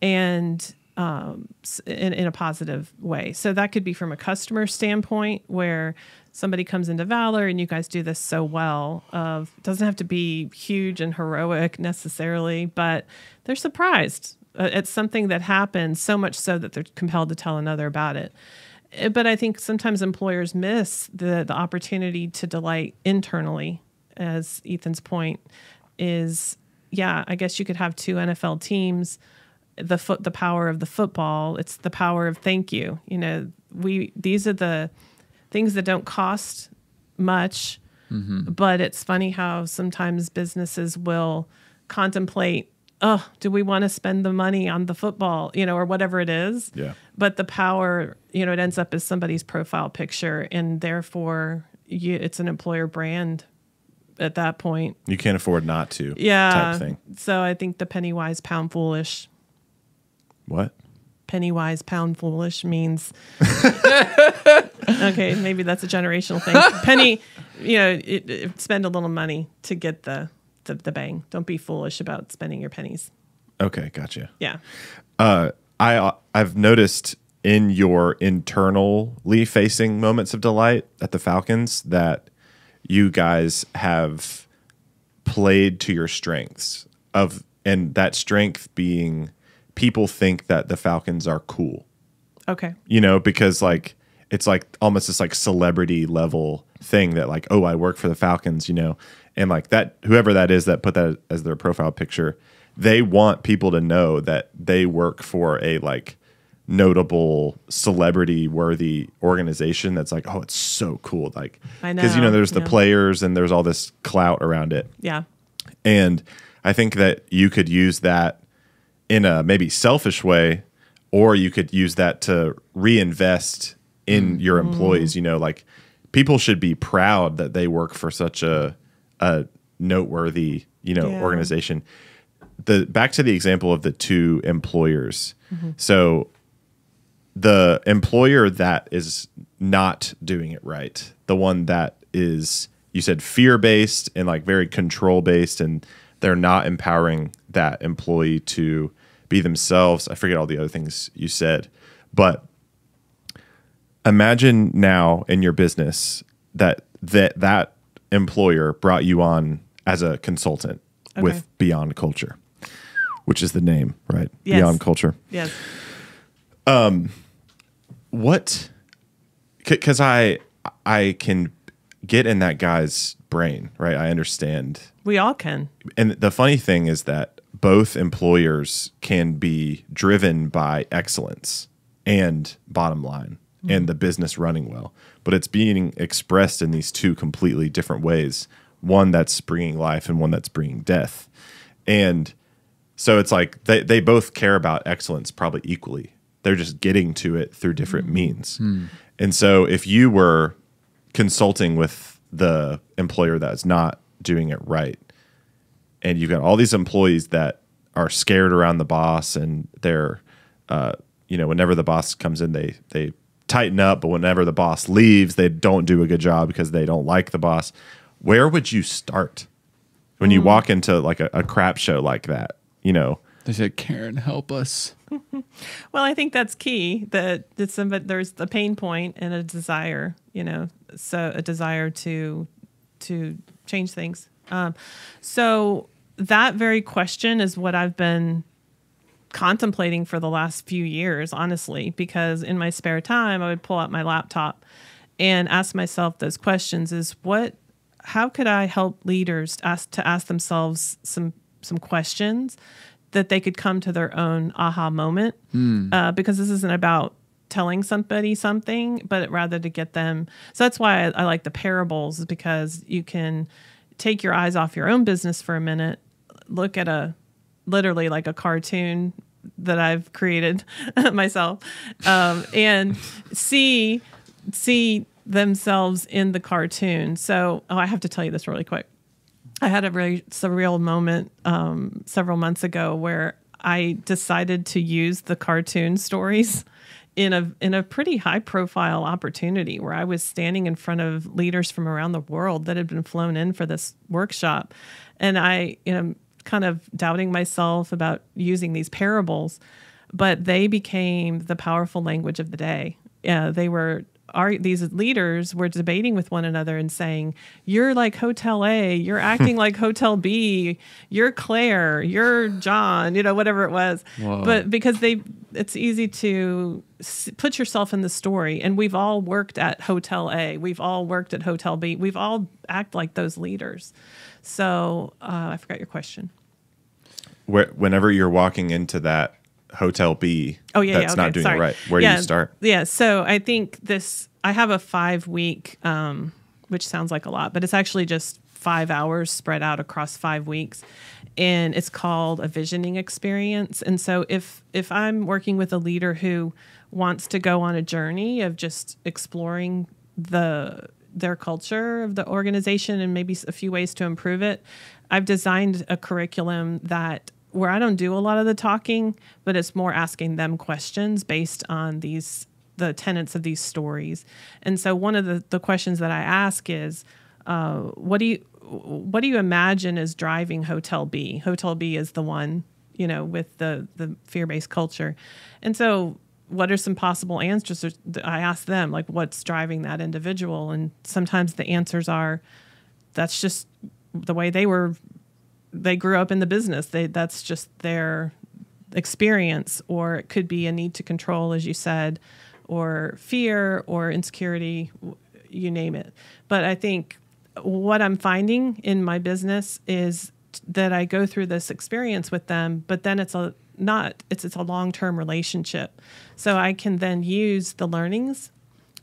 C: and um, in, in a positive way. So that could be from a customer standpoint, where somebody comes into Valor and you guys do this so well. Of doesn't have to be huge and heroic necessarily, but they're surprised. Uh, It's something that happens so much so that they're compelled to tell another about it. Uh, But I think sometimes employers miss the the opportunity to delight internally, as Ethan's point is. Yeah, I guess you could have two NFL teams. The foot, the power of the football. It's the power of thank you. You know, we these are the things that don't cost much, mm-hmm. but it's funny how sometimes businesses will contemplate, oh, do we want to spend the money on the football, you know, or whatever it is.
B: Yeah.
C: But the power, you know, it ends up as somebody's profile picture, and therefore, you, it's an employer brand at that point.
B: You can't afford not to.
C: Yeah.
B: Type thing.
C: So I think the penny wise, pound foolish.
B: What?
C: Penny wise, pound foolish means. okay, maybe that's a generational thing. Penny, you know, it, it, spend a little money to get the, the the bang. Don't be foolish about spending your pennies.
B: Okay, gotcha.
C: Yeah.
B: uh, I I've noticed in your internally facing moments of delight at the Falcons that you guys have played to your strengths of and that strength being people think that the Falcons are cool.
C: Okay.
B: You know, because like it's like almost this like celebrity level thing that like oh I work for the Falcons, you know. And like that whoever that is that put that as their profile picture, they want people to know that they work for a like notable celebrity worthy organization that's like oh it's so cool like
C: I
B: because you know
C: know,
B: there's the
C: yeah.
B: players and there's all this clout around it
C: Yeah.
B: and I think that you could use that in a maybe selfish way, or you could use that to reinvest in mm. your employees. You know, like people should be proud that they work for such a a noteworthy, you know,
C: Yeah.
B: organization. The back to the example of the two employers. Mm-hmm. So the employer that is not doing it right, the one that is you said fear based and like very control based and they're not empowering that employee to be themselves. I forget all the other things you said, but imagine now in your business that that that employer brought you on as a consultant
C: Okay.
B: with Beyond Culture, which is the name, right?
C: Yes.
B: Beyond Culture
C: Yes.
B: Um, what because i i can get in that guy's brain, right? I understand.
C: We all can.
B: And the funny thing is that both employers can be driven by excellence and bottom line and the business running well, but it's being expressed in these two completely different ways. One that's bringing life and one that's bringing death. And so it's like they, they both care about excellence probably equally. They're just getting to it through different hmm. means. Hmm. And so if you were consulting with the employer that's not doing it right, and you've got all these employees that are scared around the boss and they're uh, you know whenever the boss comes in they they tighten up but whenever the boss leaves they don't do a good job because they don't like the boss where would you start when you walk into like a, a crap show like that you know
A: They said, Karen, help us.
C: Well, I think that's key. That that somebody there's a pain point and a desire, you know, so a desire to to change things. Um, so that very question is what I've been contemplating for the last few years, honestly, because in my spare time I would pull out my laptop and ask myself those questions: Is what how could I help leaders ask to ask themselves some some questions that they could come to their own aha moment? Uh, because this isn't about telling somebody something but rather to get them so that's why I, I like the parables is because you can take your eyes off your own business for a minute look at a literally like a cartoon that I've created myself um, and see see themselves in the cartoon. So, oh, I have to tell you this really quick. I had a very surreal moment um, several months ago where I decided to use the cartoon stories in a in a pretty high profile opportunity where I was standing in front of leaders from around the world that had been flown in for this workshop, and I you know kind of doubting myself about using these parables, but they became the powerful language of the day. Yeah, they were are these leaders were debating with one another and saying, "You're like Hotel A, you're acting like Hotel B, you're Claire, you're John, you know, whatever it was."
A: Whoa.
C: But because they, it's easy to s- put yourself in the story, and we've all worked at Hotel A, we've all worked at Hotel B, we've all act like those leaders. So uh, I forgot your question.
B: where, whenever you're walking into that hotel b
C: Oh yeah,
B: that's
C: yeah,
B: not doing
C: sorry.
B: it right where
C: yeah,
B: do you start
C: Yeah, so I think this. I have a five week, um, which sounds like a lot, but it's actually just five hours spread out across five weeks, and it's called a visioning experience. And so if if I'm working with a leader who wants to go on a journey of just exploring the their culture of the organization and maybe a few ways to improve it, I've designed a curriculum that where I don't do a lot of the talking, but it's more asking them questions based on these the tenets of these stories. And so one of the, the questions that I ask is, uh, what do you what do you imagine is driving Hotel B? Hotel B is the one, you know, with the the fear based culture. And so what are some possible answers? I ask them, like, what's driving that individual? And sometimes the answers are, that's just the way they were they grew up in the business. They that's just their experience, or it could be a need to control, as you said, or fear or insecurity, you name it. But I think what I'm finding in my business is that I go through this experience with them, but then it's a not it's it's a long term relationship. So I can then use the learnings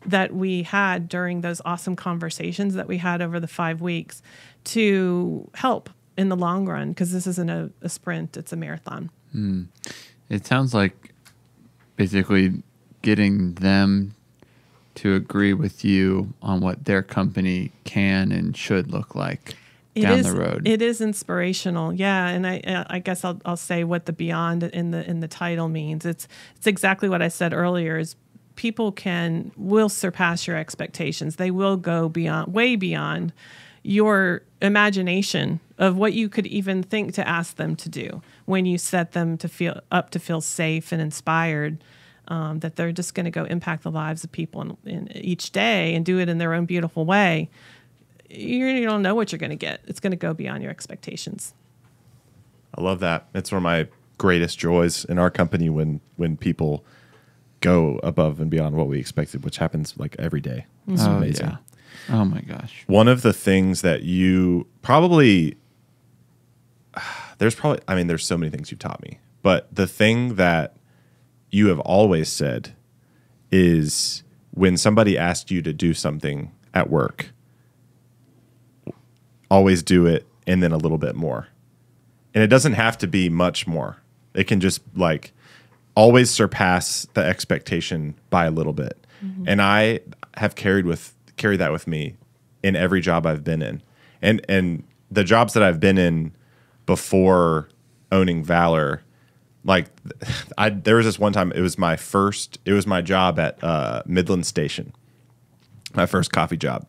C: that we had during those awesome conversations that we had over the five weeks to help in the long run because this isn't a, a sprint it's a marathon hmm.
A: It sounds like basically getting them to agree with you on what their company can and should look like
C: It
A: down
C: is-
A: the road.
C: It is inspirational, yeah. And I, uh, I guess I'll, I'll say what the beyond in the in the title means. It's it's exactly what I said earlier. Is people can will surpass your expectations. They will go beyond, way beyond your imagination of what you could even think to ask them to do when you set them to feel up to feel safe and inspired. Um, that they're just going to go impact the lives of people in, in each day and do it in their own beautiful way you you don't know what you're going to get. It's going to go beyond your expectations.
B: I love that. It's one of my greatest joys in our company when when people go above and beyond what we expected, which happens like every day. It's
A: Oh,
B: amazing.
A: yeah. Oh my gosh.
B: one of the things that you probably there's probably I mean there's so many things you've taught me, but the thing that you have always said is when somebody asks you to do something at work, always do it and then a little bit more. And it doesn't have to be much more. It can just like always surpass the expectation by a little bit. Mm-hmm. And I have carried with carried that with me in every job I've been in. And and the jobs that I've been in before owning Valor, like I there was this one time it was my first it was my job at uh, Midland Station, my first coffee job,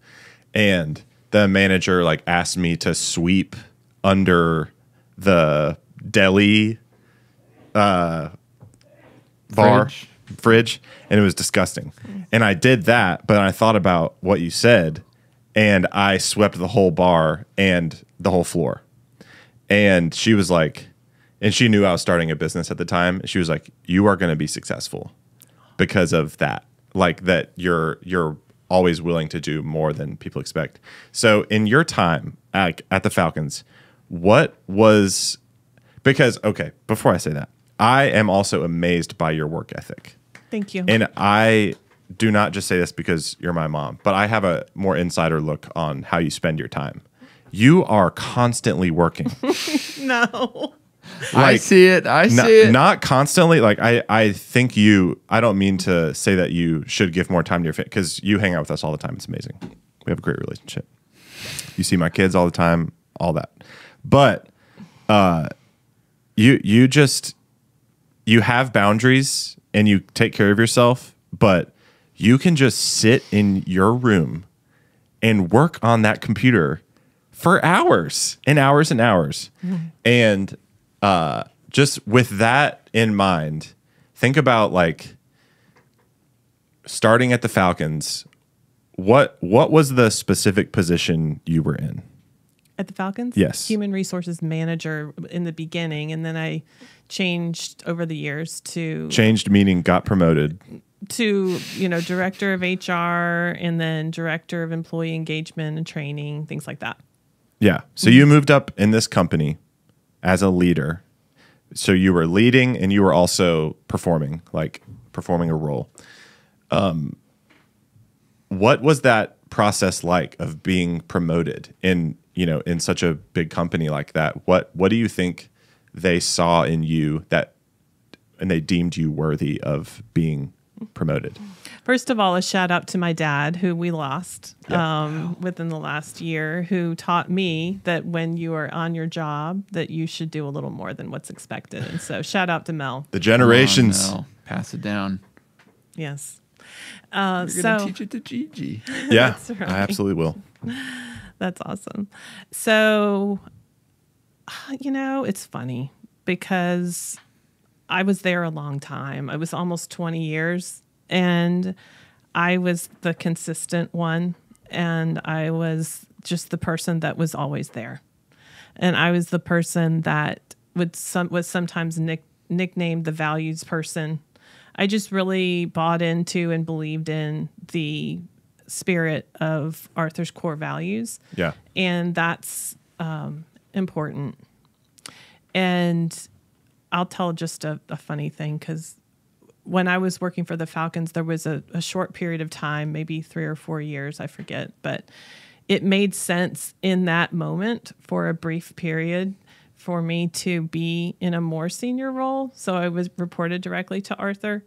B: and the manager like asked me to sweep under the deli uh, bar
A: Fridge.
B: fridge and it was disgusting. And I did that, but I thought about what you said and I swept the whole bar and the whole floor. And she was like, and she knew I was starting a business at the time. She was like, "You are going to be successful because of that. Like that you're you're always willing to do more than people expect." So, in your time at, at the Falcons, what was because okay, before I say that, I am also amazed by your work ethic.
C: Thank you.
B: And I do not just say this because you're my mom, but I have a more insider look on how you spend your time. You are constantly working.
C: no.
A: I see it. I see
B: not,
A: it.
B: not constantly. Like I, I think you. I don't mean to say that you should give more time to your family because you hang out with us all the time. It's amazing. We have a great relationship. You see my kids all the time, all that. But uh, you, you just you have boundaries and you take care of yourself. But you can just sit in your room and work on that computer for hours and hours and hours. And uh, just with that in mind, think about like starting at the Falcons. What what was the specific position you were in?
C: At the Falcons?
B: Yes.
C: Human resources manager in the beginning. And then I changed over the years to
B: Changed meaning got promoted.
C: to, you know, director of HR and then director of employee engagement and training, things like that.
B: Yeah. So you moved up in this company as a leader. So you were leading and you were also performing, like performing a role. Um, what was that process like of being promoted in, you know, in such a big company like that? What what do you think they saw in you that and they deemed you worthy of being promoted?
C: First of all, a shout out to my dad, who we lost
B: Yeah.
C: um, within the last year, who taught me that when you are on your job, that you should do a little more than what's expected. And so, shout out to Mel.
B: The generations.
A: Oh, no. Pass it down.
C: Yes. Uh,
A: You're gonna
C: so
A: teach it to Gigi.
B: Yeah,
C: right.
B: I absolutely will.
C: That's awesome. So, you know, it's funny because I was there a long time. I was almost 20 years and I was the consistent one and I was just the person that was always there. And I was the person that would some was sometimes nick, nicknamed the values person. I just really bought into and believed in the spirit of Arthur's core values
B: Yeah.
C: and that's um, important. And I'll tell just a, a funny thing because when I was working for the Falcons, there was a, a short period of time, maybe three or four years, I forget, but it made sense in that moment for a brief period for me to be in a more senior role. So I was reported directly to Arthur,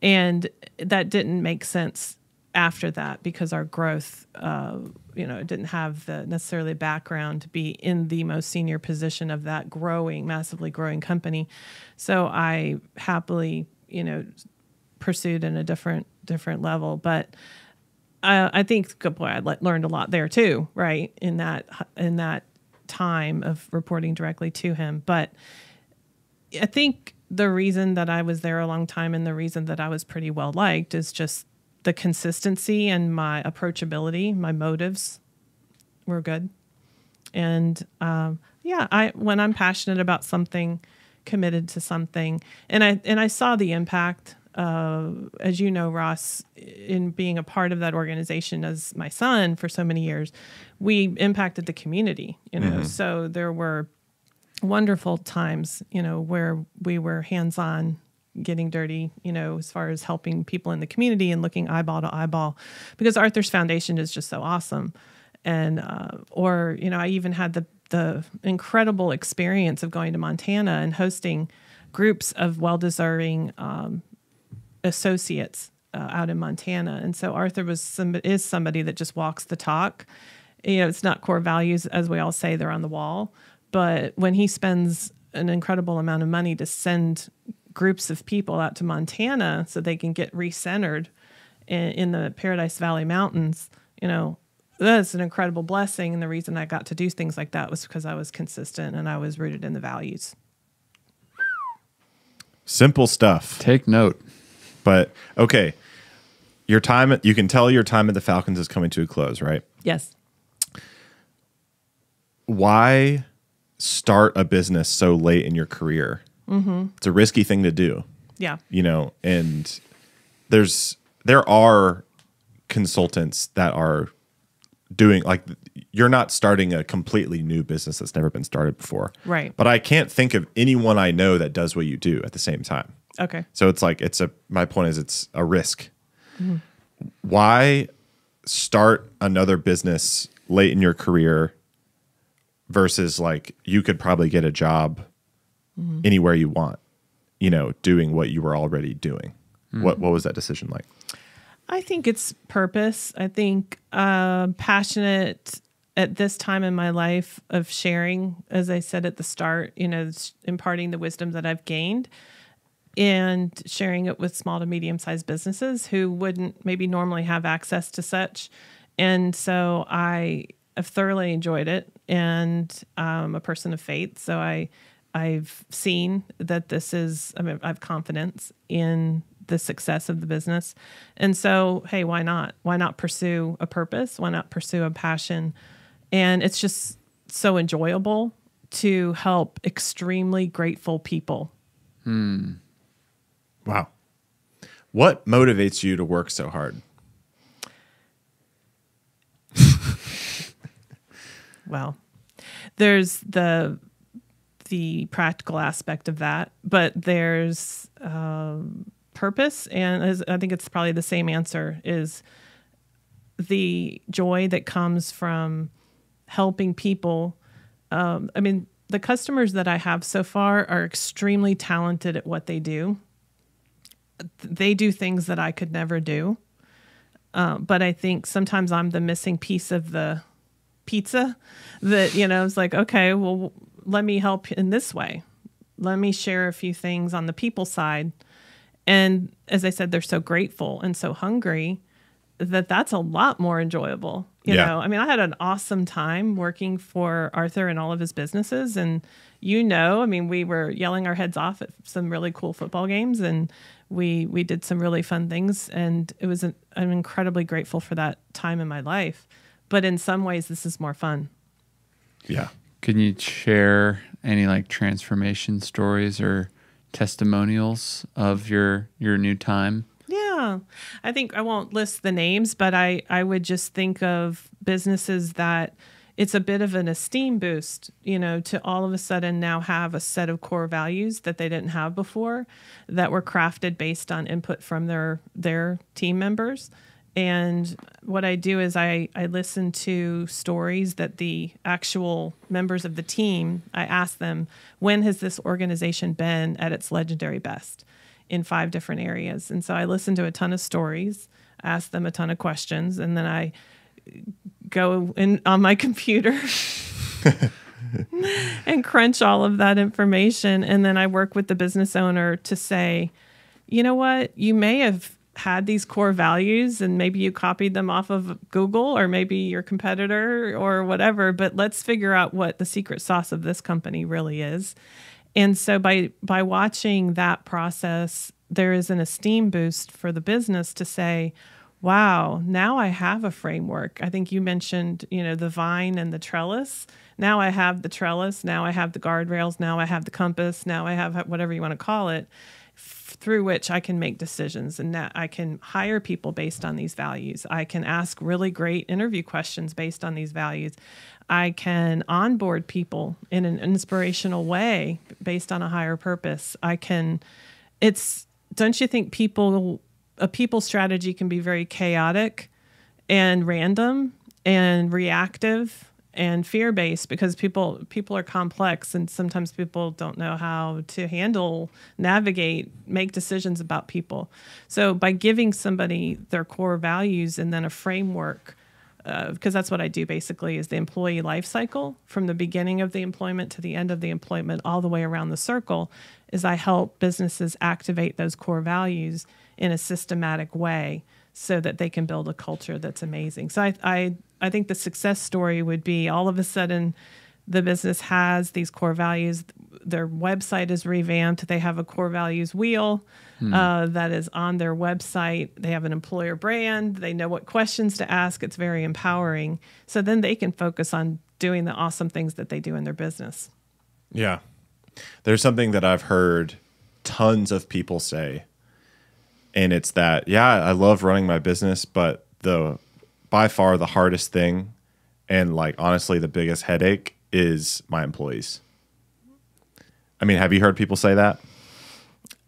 C: and that didn't make sense after that because our growth, uh, you know, didn't have the necessarily background to be in the most senior position of that growing, massively growing company. So I happily, you know, pursued in a different different level, but. I I think, good boy, I le- learned a lot there too, right? In that in that time of reporting directly to him. But I think the reason that I was there a long time and the reason that I was pretty well liked is just the consistency and my approachability, my motives were good. And um, yeah, I when I'm passionate about something, committed to something, and I and I saw the impact uh, as you know, Ross, in being a part of that organization as my son for so many years, we impacted the community. You know, so there were wonderful times, you know, where we were hands on getting dirty, you know, as far as helping people in the community and looking eyeball to eyeball because Arthur's Foundation is just so awesome. And, uh, or, you know, I even had the, the incredible experience of going to Montana and hosting groups of well deserving um, associates uh, out in Montana. And so Arthur was some, is somebody that just walks the talk. You know, it's not core values, as we all say, they're on the wall. But when he spends an incredible amount of money to send groups of people out to Montana so they can get recentered in, in the Paradise Valley Mountains, you know, that's an incredible blessing. And the reason I got to do things like that was because I was consistent and I was rooted in the values.
B: Simple stuff.
A: Take note.
B: But okay, your time. You can tell your time at the Falcons is coming to a close, right?
C: Yes.
B: Why start a business so late in your career? Mm-hmm. It's a risky thing to do,
C: Yeah.
B: you know. And there's there are consultants that are doing like you're not starting a completely new business that's never been started before,
C: Right.
B: But I can't think of anyone I know that does what you do at the same time.
C: Okay.
B: So it's like it's a my point is it's a risk. Mm-hmm. Why start another business late in your career versus like you could probably get a job mm-hmm. anywhere you want, you know, doing what you were already doing. What mm-hmm. what was that decision like?
C: I think it's purpose. I think uh, passionate at this time in my life of sharing, as I said at the start, you know, imparting the wisdom that I've gained and sharing it with small to medium sized businesses who wouldn't maybe normally have access to such. And so I have thoroughly enjoyed it and I'm a person of faith. So I, I've seen that this is, I mean, I have confidence in the success of the business. And so, hey, why not? Why not pursue a purpose? Why not pursue a passion? And it's just so enjoyable to help extremely grateful people. Hmm.
B: Wow. What motivates you to work so hard?
C: Well, there's the the practical aspect of that, but there's um, purpose, and I think it's probably the same answer is the joy that comes from helping people. Um, I mean, the customers that I have so far are extremely talented at what they do. They do things that I could never do. Uh, but I think sometimes I'm the missing piece of the pizza that, you know, it's like, okay, well, let me help in this way. Let me share a few things on the people side. And as I said, they're so grateful and so hungry that that's a lot more enjoyable. You
B: Yeah.
C: know, I mean, I had an awesome time working for Arthur and all of his businesses. And you know, I mean, we were yelling our heads off at some really cool football games and we we did some really fun things. And it was an, I'm incredibly grateful for that time in my life. But in some ways, this is more fun.
B: Yeah.
A: Can you share any like transformation stories or testimonials of your your new time?
C: Yeah. I think I won't list the names, but I, I would just think of businesses that it's a bit of an esteem boost, you know, to all of a sudden now have a set of core values that they didn't have before that were crafted based on input from their their team members. And what I do is I, I listen to stories that the actual members of the team, I ask them, when has this organization been at its legendary best? in five different areas. And so I listen to a ton of stories, ask them a ton of questions, and then I go in on my computer and crunch all of that information. And then I work with the business owner to say, you know what, you may have had these core values and maybe you copied them off of Google or maybe your competitor or whatever, but let's figure out what the secret sauce of this company really is. And so by by watching that process, there is an esteem boost for the business to say, wow, now I have a framework. I think you mentioned, you know, the vine and the trellis. Now I have the trellis. Now I have the guardrails. Now I have the compass. Now I have whatever you want to call it through which I can make decisions and that I can hire people based on these values. I can ask really great interview questions based on these values. I can onboard people in an inspirational way based on a higher purpose. I can, it's, don't you think people, a people strategy can be very chaotic and random and reactive and fear based because people people are complex and sometimes people don't know how to handle navigate make decisions about people. So by giving somebody their core values and then a framework because uh, that's what I do basically is the employee life cycle from the beginning of the employment to the end of the employment all the way around the circle is I help businesses activate those core values in a systematic way so that they can build a culture that's amazing. So I I, I think the success story would be all of a sudden the business has these core values. Their website is revamped. They have a core values wheel hmm. uh, that is on their website. They have an employer brand. They know what questions to ask. It's very empowering. So then they can focus on doing the awesome things that they do in their business.
B: Yeah. There's something that I've heard tons of people say. And it's that, yeah, I love running my business, but the by far the hardest thing and like honestly the biggest headache is my employees. I mean, have you heard people say that?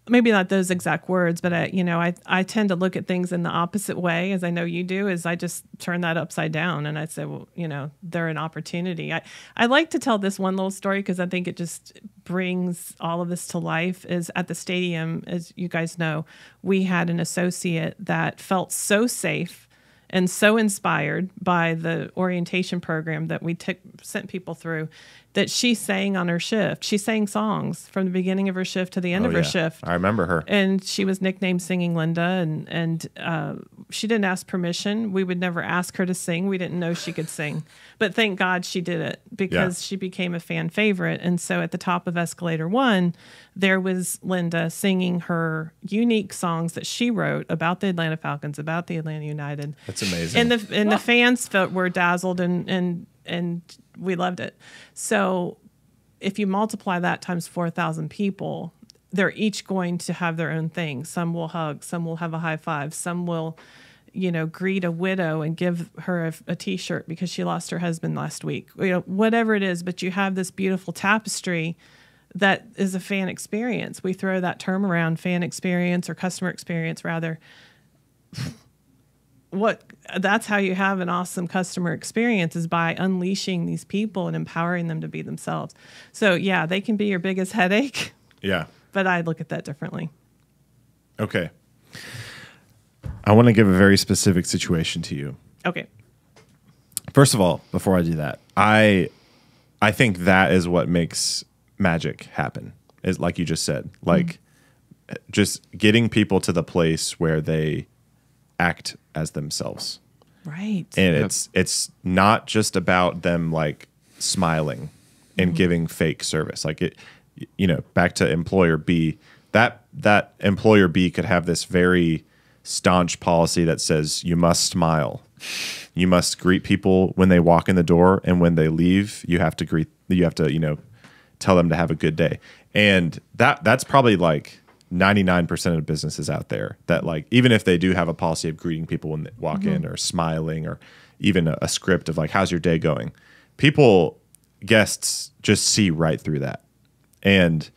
C: Maybe not those exact words, but I, you know, I, I tend to look at things in the opposite way, as I know you do. Is I just turn that upside down and I say, well, you know, they're an opportunity. I, I like to tell this one little story because I think it just brings all of this to life. Is at the stadium, as you guys know, we had an associate that felt so safe and so inspired by the orientation program that we took sent people through that she sang on her shift. She sang songs from the beginning of her shift to the end oh, of her yeah. shift.
B: I remember her.
C: And she was nicknamed Singing Linda, and and uh, she didn't ask permission. We would never ask her to sing. We didn't know she could sing, but thank God she did it because yeah. she became a fan favorite. And so at the top of Escalator One, there was Linda singing her unique songs that she wrote about the Atlanta Falcons, about the Atlanta United.
B: That's amazing.
C: And the and the fans felt were dazzled and and and we loved it. So if you multiply that times 4,000 people, they're each going to have their own thing. Some will hug, some will have a high five, some will, you know, greet a widow and give her a a t-shirt because she lost her husband last week. You know, whatever it is, but you have this beautiful tapestry that is a fan experience. We throw that term around fan experience or customer experience rather what that's how you have an awesome customer experience is by unleashing these people and empowering them to be themselves. So yeah, they can be your biggest headache.
B: Yeah.
C: But I look at that differently.
B: Okay. I want to give a very specific situation to you.
C: Okay.
B: First of all, before I do that, I I think that is what makes magic happen. Is like you just said. Like mm-hmm. just getting people to the place where they act as themselves.
C: Right.
B: And yep. it's it's not just about them like smiling and mm-hmm. giving fake service. Like it you know, back to employer B, that that employer B could have this very staunch policy that says you must smile. You must greet people when they walk in the door and when they leave, you have to greet you have to, you know, tell them to have a good day. And that that's probably like 99% of businesses out there that like even if they do have a policy of greeting people when they walk mm-hmm. in or smiling or even a, a, script of like how's your day going people guests just see right through that and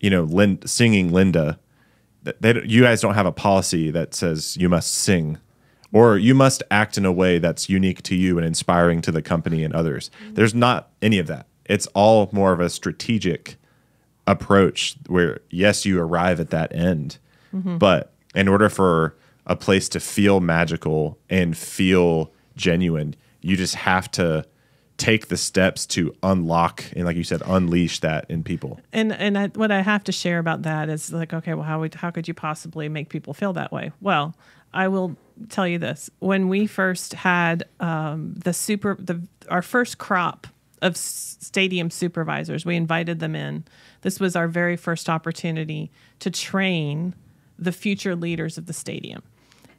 B: you know Lin, singing linda they, you guys don't have a policy that says you must sing or you must act in a way that's unique to you and inspiring to the company and others mm-hmm. there's not any of that it's all more of a strategic approach where yes you arrive at that end mm-hmm. but in order for a place to feel magical and feel genuine you just have to take the steps to unlock and like you said unleash that in people.
C: And and I, what i have to share about that is like okay well how would, how could you possibly make people feel that way? Well i will tell you this. When we first had um, the super the our first crop of stadium supervisors we invited them in this was our very first opportunity to train the future leaders of the stadium.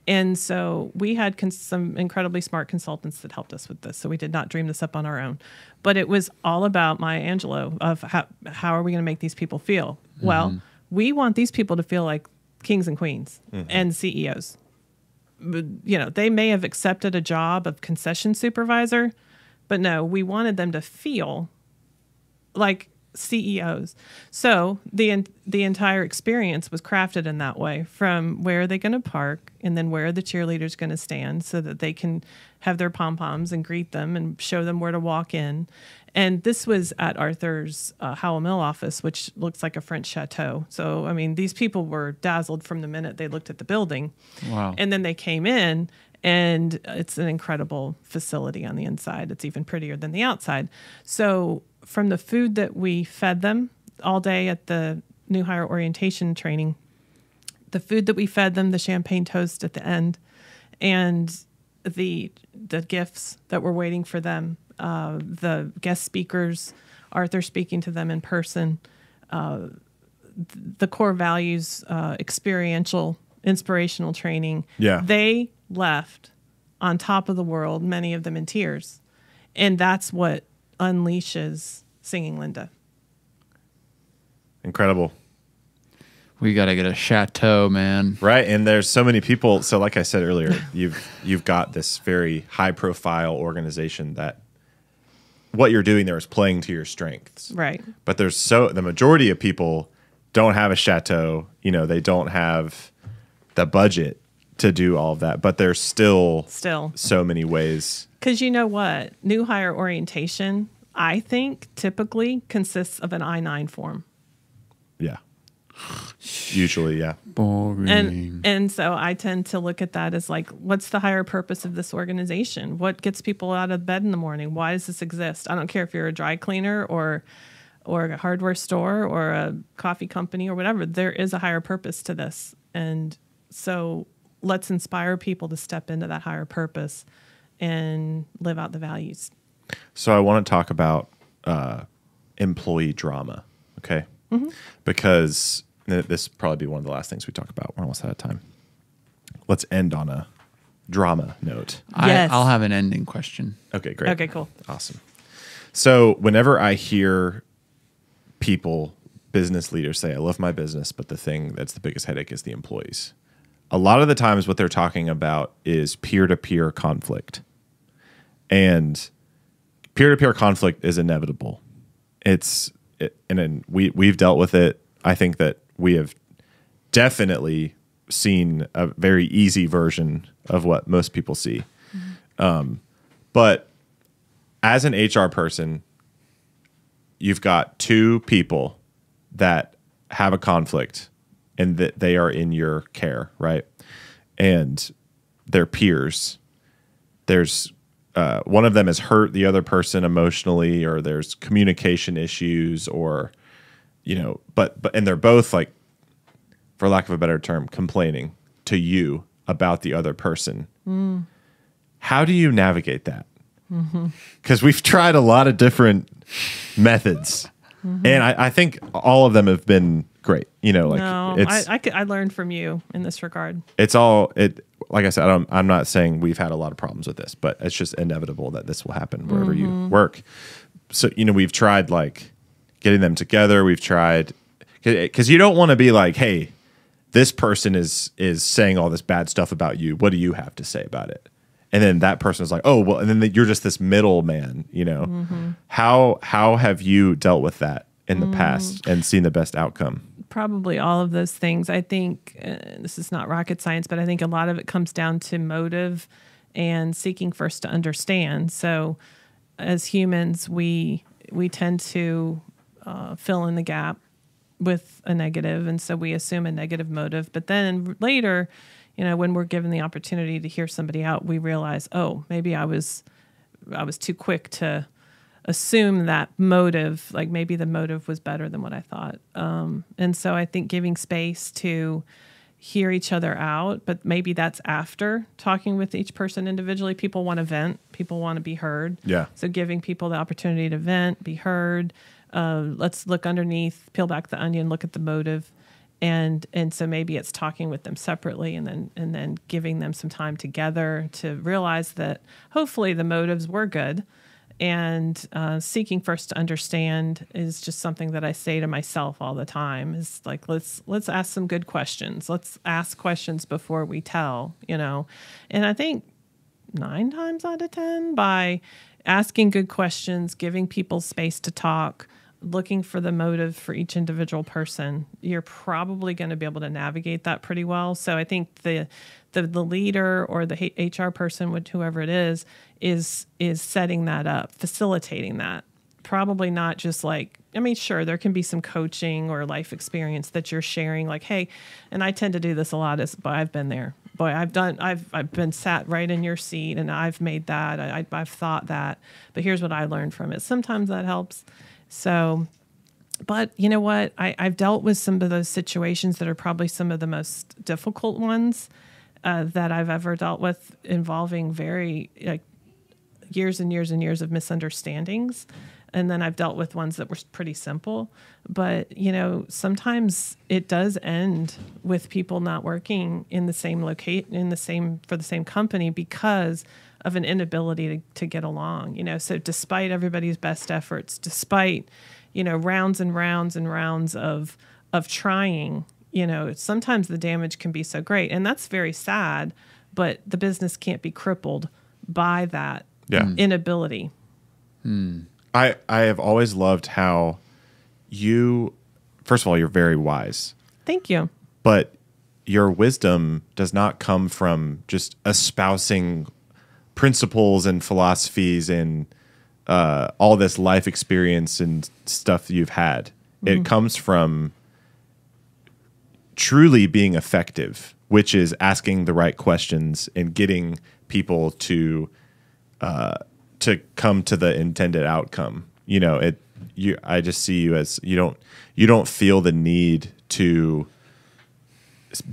C: And so we had cons- some incredibly smart consultants that helped us with this. So we did not dream this up on our own. But it was all about Maya Angelou of how, how are we going to make these people feel? Mm-hmm. Well, we want these people to feel like kings and queens mm-hmm. and CEOs. You know, they may have accepted a job of concession supervisor, but no, we wanted them to feel like CEOs. So the the entire experience was crafted in that way. From where are they going to park, and then where are the cheerleaders going to stand, so that they can have their pom poms and greet them and show them where to walk in. And this was at Arthur's uh, Howell Mill office, which looks like a French chateau. So I mean, these people were dazzled from the minute they looked at the building.
A: Wow.
C: And then they came in, and it's an incredible facility on the inside. It's even prettier than the outside. So, from the food that we fed them all day at the new hire orientation training, the food that we fed them, the champagne toast at the end, and the the gifts that were waiting for them, uh, the guest speakers, Arthur speaking to them in person, uh, the core values, uh, experiential, inspirational training.
B: Yeah.
C: They left on top of the world, many of them in tears. And that's what unleashes Singing Linda.
B: Incredible.
A: We got to get a chateau, man.
B: Right, and there's so many people. So, like I said earlier, you've you've got this very high profile organization that what you're doing there is playing to your strengths.
C: Right.
B: But there's so the majority of people don't have a chateau. You know, they don't have the budget to do all of that. But there's still
C: Still.
B: so many ways.
C: Because you know what? New hire orientation, I think, typically consists of an I 9 form.
B: Yeah. Usually, yeah.
A: Boring.
C: And and so I tend to look at that as like, what's the higher purpose of this organization? What gets people out of bed in the morning? Why does this exist? I don't care if you're a dry cleaner or or a hardware store or a coffee company or whatever. There is a higher purpose to this. And so let's inspire people to step into that higher purpose and live out the values.
B: So I want to talk about uh, employee drama, okay? Because th- this will probably be one of the last things we talk about. We're almost out of time. Let's end on a drama note.
A: I,
C: Yes.
A: I'll have an ending question.
B: Okay, great.
C: Okay, cool.
B: Awesome. So whenever I hear people, business leaders say, I love my business, but the thing that's the biggest headache is the employees. A lot of the times, what they're talking about is peer to peer conflict. And peer to peer conflict is inevitable. It's, it, and then we, we've dealt with it. I think that we have definitely seen a very easy version of what most people see. Um, but as an HR person, you've got two people that have a conflict and that they are in your care, right? And they're peers. There's uh, one of them has hurt the other person emotionally, or there's communication issues, or you know, but but and they're both like, for lack of a better term, complaining to you about the other person. Mm. How do you navigate that? Mm-hmm. because we've tried a lot of different methods, mm-hmm. and I, I think all of them have been great. You know, like
C: no,
B: it's
C: I, I, I learned from you in this regard.
B: it's all it. Like I said, I'm, I'm not saying we've had a lot of problems with this, but it's just inevitable that this will happen wherever you mm-hmm. work. So you know, we've tried like getting them together. We've tried because you don't want to be like, hey, this person is is saying all this bad stuff about you. What do you have to say about it? And then that person is like, oh well, and then you're just this middleman. You know, mm-hmm. how how have you dealt with that in the mm. past and seen the best outcome?
C: Probably all of those things. I think uh, this is not rocket science, but I think a lot of it comes down to motive and seeking first to understand. So, as humans, we we tend to uh, fill in the gap with a negative, and so we assume a negative motive. But then later, you know, when we're given the opportunity to hear somebody out, we realize, oh, maybe I was I was too quick to assume that motive like maybe the motive was better than what i thought. Um, and so i think giving space to hear each other out but maybe that's after talking with each person individually. People want to vent people want to be heard.
B: Yeah.
C: so giving people the opportunity to vent be heard uh, let's look underneath peel back the onion look at the motive and and so maybe it's talking with them separately and then and then giving them some time together to realize that hopefully the motives were good and uh, seeking first to understand is just something that I say to myself all the time is like let's let's ask some good questions let's ask questions before we tell you know and I think nine times out of ten by asking good questions giving people space to talk looking for the motive for each individual person, you're probably going to be able to navigate that pretty well. So I think the the, the leader or the HR person, with whoever it is, is is setting that up, facilitating that. Probably not just like I mean, sure, there can be some coaching or life experience that you're sharing. Like, hey, and I tend to do this a lot. Is but I've been there. Boy, I've done. I've I've been sat right in your seat, and I've made that. I, I've thought that. But here's what I learned from it. Sometimes that helps so, but you know what? I, I've dealt with some of those situations that are probably some of the most difficult ones uh, that I've ever dealt with, involving very like years and years and years of misunderstandings. And then I've dealt with ones that were pretty simple. But, you know, sometimes it does end with people not working in the same locate in the same for the same company because of an inability to, to get along, you know. So despite everybody's best efforts, despite, you know, rounds and rounds and rounds of of trying, you know, sometimes the damage can be so great. And that's very sad, but the business can't be crippled by that
B: Yeah. Hmm.
C: inability. Hmm.
B: I I have always loved how you first of all you're very wise,
C: Thank you.
B: but your wisdom does not come from just espousing principles and philosophies and uh, all this life experience and stuff you've had. It mm-hmm. comes from truly being effective, which is asking the right questions and getting people to uh, to come to the intended outcome. You know, it. You, I just see you as you don't you don't feel the need to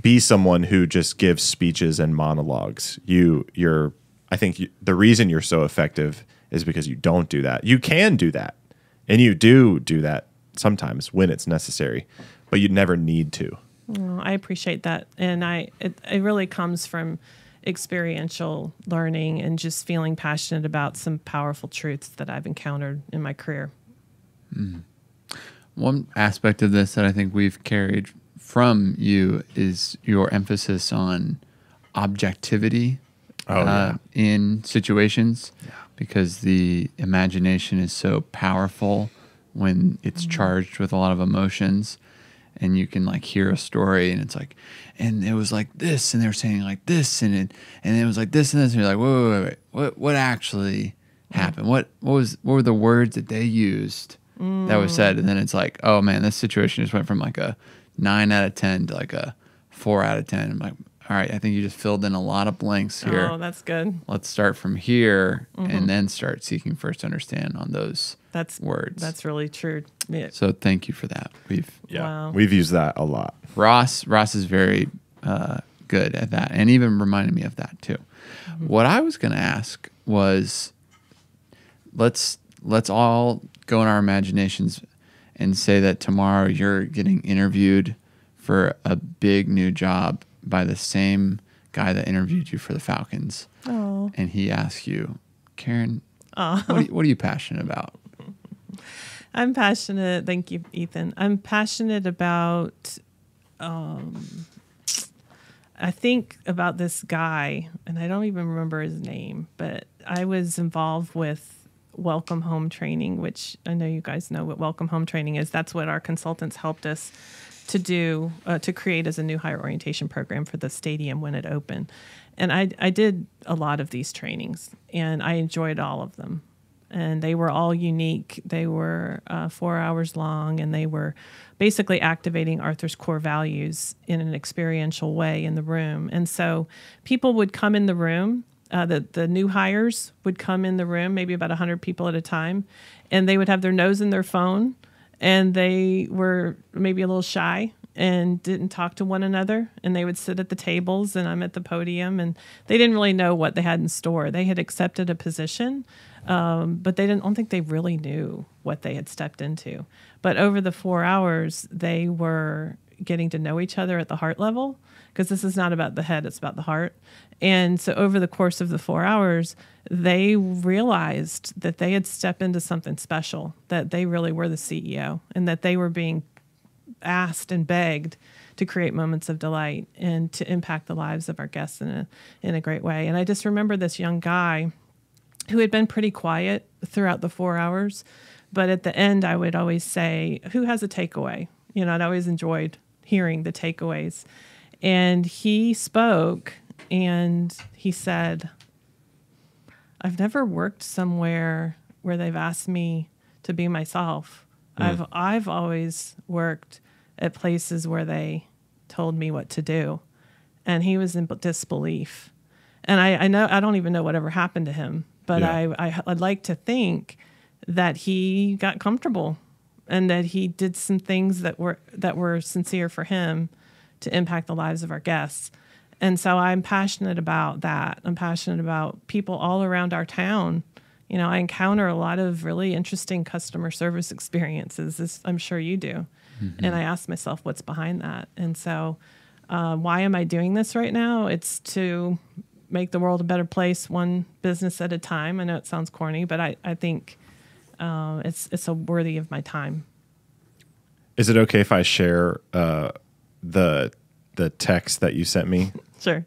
B: be someone who just gives speeches and monologues. You you're I think you, the reason you're so effective is because you don't do that. You can do that. And you do do that sometimes when it's necessary, but you never need to.
C: Well, I appreciate that, and I it, it really comes from experiential learning and just feeling passionate about some powerful truths that I've encountered in my career.
A: One aspect of this that I think we've carried from you is your emphasis on objectivity
B: Oh,
A: uh, in situations because the imagination is so powerful when it's charged with a lot of emotions and you can like hear a story and it's like and it was like this and they were saying like this and it and it was like this and this and you're like wait wait wait, wait. what what actually happened? What what was what were the words that they used that was said? And then it's like oh man this situation just went from like a nine out of ten to like a four out of ten. I'm like all right I think you just filled in a lot of blanks here.
C: Oh, that's good.
A: let's start from here and mm-hmm. then start seeking first to understand on those
C: That's
A: words.
C: That's really true. Yeah.
A: so thank you for that. We've
C: Wow.
B: We've used that a lot.
A: Ross Ross is very uh, good at that, and even reminded me of that too. What I was going to ask was, let's let's all go in our imaginations and say that tomorrow you're getting interviewed for a big new job by the same guy that interviewed you for the Falcons,
C: Oh.
A: and he asks you, Karen, what, are you, what are you passionate about?
C: I'm passionate. Thank you, Ethan. I'm passionate about. Um, I think about this guy, and I don't even remember his name, but I was involved with Welcome Home Training, which I know you guys know what Welcome Home Training is. That's what our consultants helped us to do uh, to create as a new hire orientation program for the stadium when it opened. And I, I did a lot of these trainings, and I enjoyed all of them and they were all unique. They were uh, four hours long, and they were basically activating Arthur's core values in an experiential way in the room. And so people would come in the room. Uh, the the new hires would come in the room, maybe about hundred people at a time, and they would have their nose in their phone, and they were maybe a little shy and didn't talk to one another and they would sit at the tables and I'm at the podium and they didn't really know what they had in store. They had accepted a position um, but they didn't I don't think they really knew what they had stepped into. But over the four hours, they were getting to know each other at the heart level because this is not about the head, it's about the heart. And so over the course of the four hours, they realized that they had stepped into something special, that they really were the CEO and that they were being asked and begged to create moments of delight and to impact the lives of our guests in a in a great way. And I just remember this young guy who had been pretty quiet throughout the 4 hours, but at the end I would always say, "Who has a takeaway?" You know, I'd always enjoyed hearing the takeaways. And he spoke and he said, I've never worked somewhere where they've asked me to be myself. Hmm. I've I've always worked at places where they told me what to do. And he was in disbelief. And I, I know I don't even know whatever happened to him, but
B: Yeah.
C: I, I I'd like to think that he got comfortable and that he did some things that were that were sincere for him to impact the lives of our guests. And so I'm passionate about that. I'm passionate about people all around our town. You know, I encounter a lot of really interesting customer service experiences, as I'm sure you do. And I ask myself, what's behind that? And so, uh, why am I doing this right now? It's to make the world a better place, one business at a time. I know it sounds corny, but I, I think uh, it's it's a worthy of my time.
B: Is it okay if I share uh, the the text that you sent me?
C: Sure.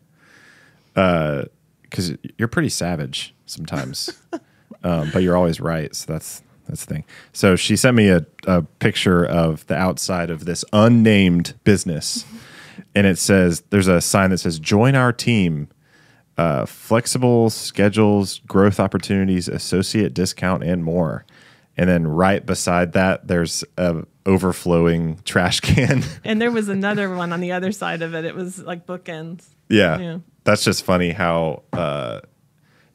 B: Because you're pretty savage sometimes, um, but you're always right. So that's that's the thing. So she sent me a, a picture of the outside of this unnamed business, and it says there's a sign that says "Join our team." Uh, flexible schedules, growth opportunities, associate discount, and more. And then right beside that, there's a overflowing trash can.
C: And there was another one on the other side of it. It was like bookends.
B: Yeah.
C: Yeah.
B: That's just funny how uh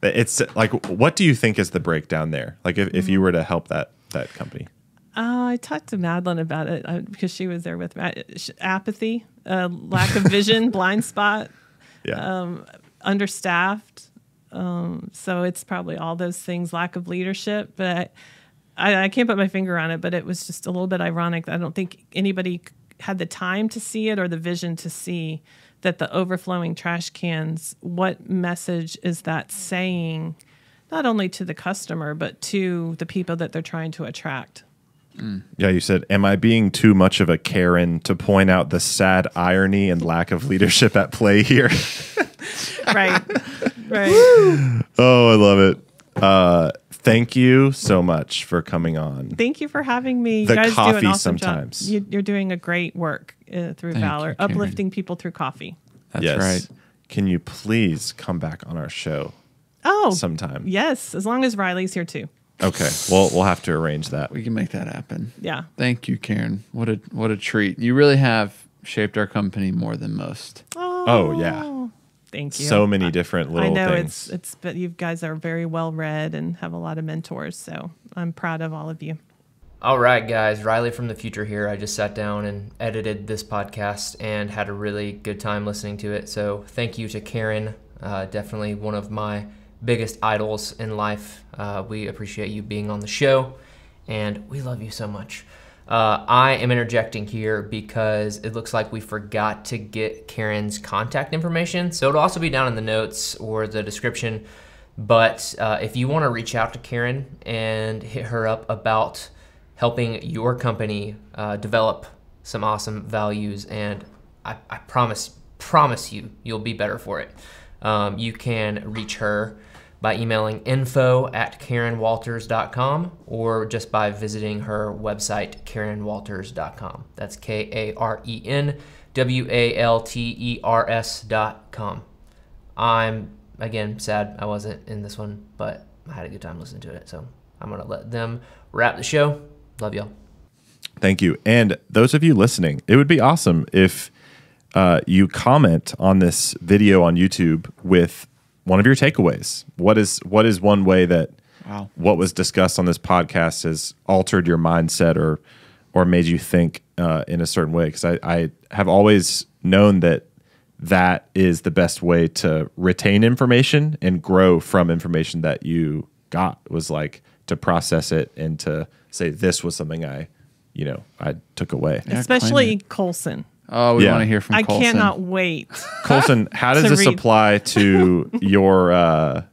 B: it's like what do you think is the breakdown there? Like if, if you were to help that that company.
C: Uh, I talked to Madeline about it uh, because she was there with me. Apathy, uh, lack of vision, blind spot,
B: Yeah.
C: Understaffed. Um, so it's probably all those things, lack of leadership. But I, I, I can't put my finger on it, but it was just a little bit ironic. I don't think anybody had the time to see it or the vision to see that the overflowing trash cans, what message is that saying, not only to the customer, but to the people that they're trying to attract?
B: Yeah, you said am I being too much of a Karen to point out the sad irony and lack of leadership at play here?
C: Right. right.
B: oh, I love it. Uh thank you so much for coming on.
C: Thank you for having me.
B: The
C: you guys do
B: coffee
C: an awesome
B: sometimes.
C: job. You, you're doing a great work uh, through
A: Thank
C: Valor,
A: you,
C: uplifting people through coffee.
A: That's
B: yes.
A: right.
B: Can you please come back on our show
C: Oh,
B: sometime?
C: yes, as long as Riley's here too.
B: Okay. Well, we'll have to arrange that.
A: We can make that happen.
C: Yeah.
A: Thank you, Karen. What a what a treat. You really have shaped our company more than most.
B: Oh, yeah.
C: Thank you.
B: So many different little
C: I know
B: things.
C: it's it's but you guys are very well read and have a lot of mentors, so I'm proud of all of you.
D: All right, guys, Riley from the future here. I just sat down and edited this podcast and had a really good time listening to it. So, thank you to Karen. Uh, definitely one of my biggest idols in life. Uh, we appreciate you being on the show and we love you so much. Uh, I am interjecting here because it looks like we forgot to get Karen's contact information. So, it'll also be down in the notes or the description. But uh, if you want to reach out to Karen and hit her up about helping your company uh, develop some awesome values, and I, I promise promise you you'll be better for it. Um, you can reach her by emailing info at karenwalters.com or just by visiting her website karenwalters.com. That's K A R E N W A L T E R S.com. I'm again sad I wasn't in this one, but I had a good time listening to it. So I'm gonna let them wrap the show. Love y'all.
B: Thank you. And those of you listening, it would be awesome if uh, you comment on this video on YouTube with one of your takeaways. What is what is one way that
A: Wow.
B: what was discussed on this podcast has altered your mindset or or made you think uh, in a certain way? Because I, I have always known that that is the best way to retain information and grow from information that you got was like to process it and to say this was something I, you know, I took away.
A: Yeah,
C: Especially
A: claim
C: Colson.
A: Oh, we
B: Yeah.
A: want to hear from
C: I
A: Colson.
C: cannot wait.
B: Colson, how does this
C: read.
B: apply to your? Uh,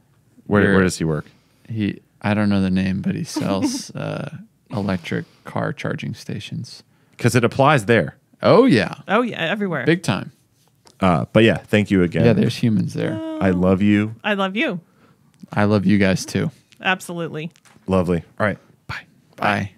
B: where
A: Your-
B: where does he work?
A: He, I don't know the name, but he sells uh, electric car charging stations.
B: Because it applies there.
A: Oh yeah,
C: Oh yeah, everywhere.
A: big time.
B: Uh, but yeah, thank you again.
A: Yeah, there's humans there.
B: I love you.
C: I love you.
A: I love you guys too.
C: Absolutely.
B: Lovely. All right. Bye.
A: Bye.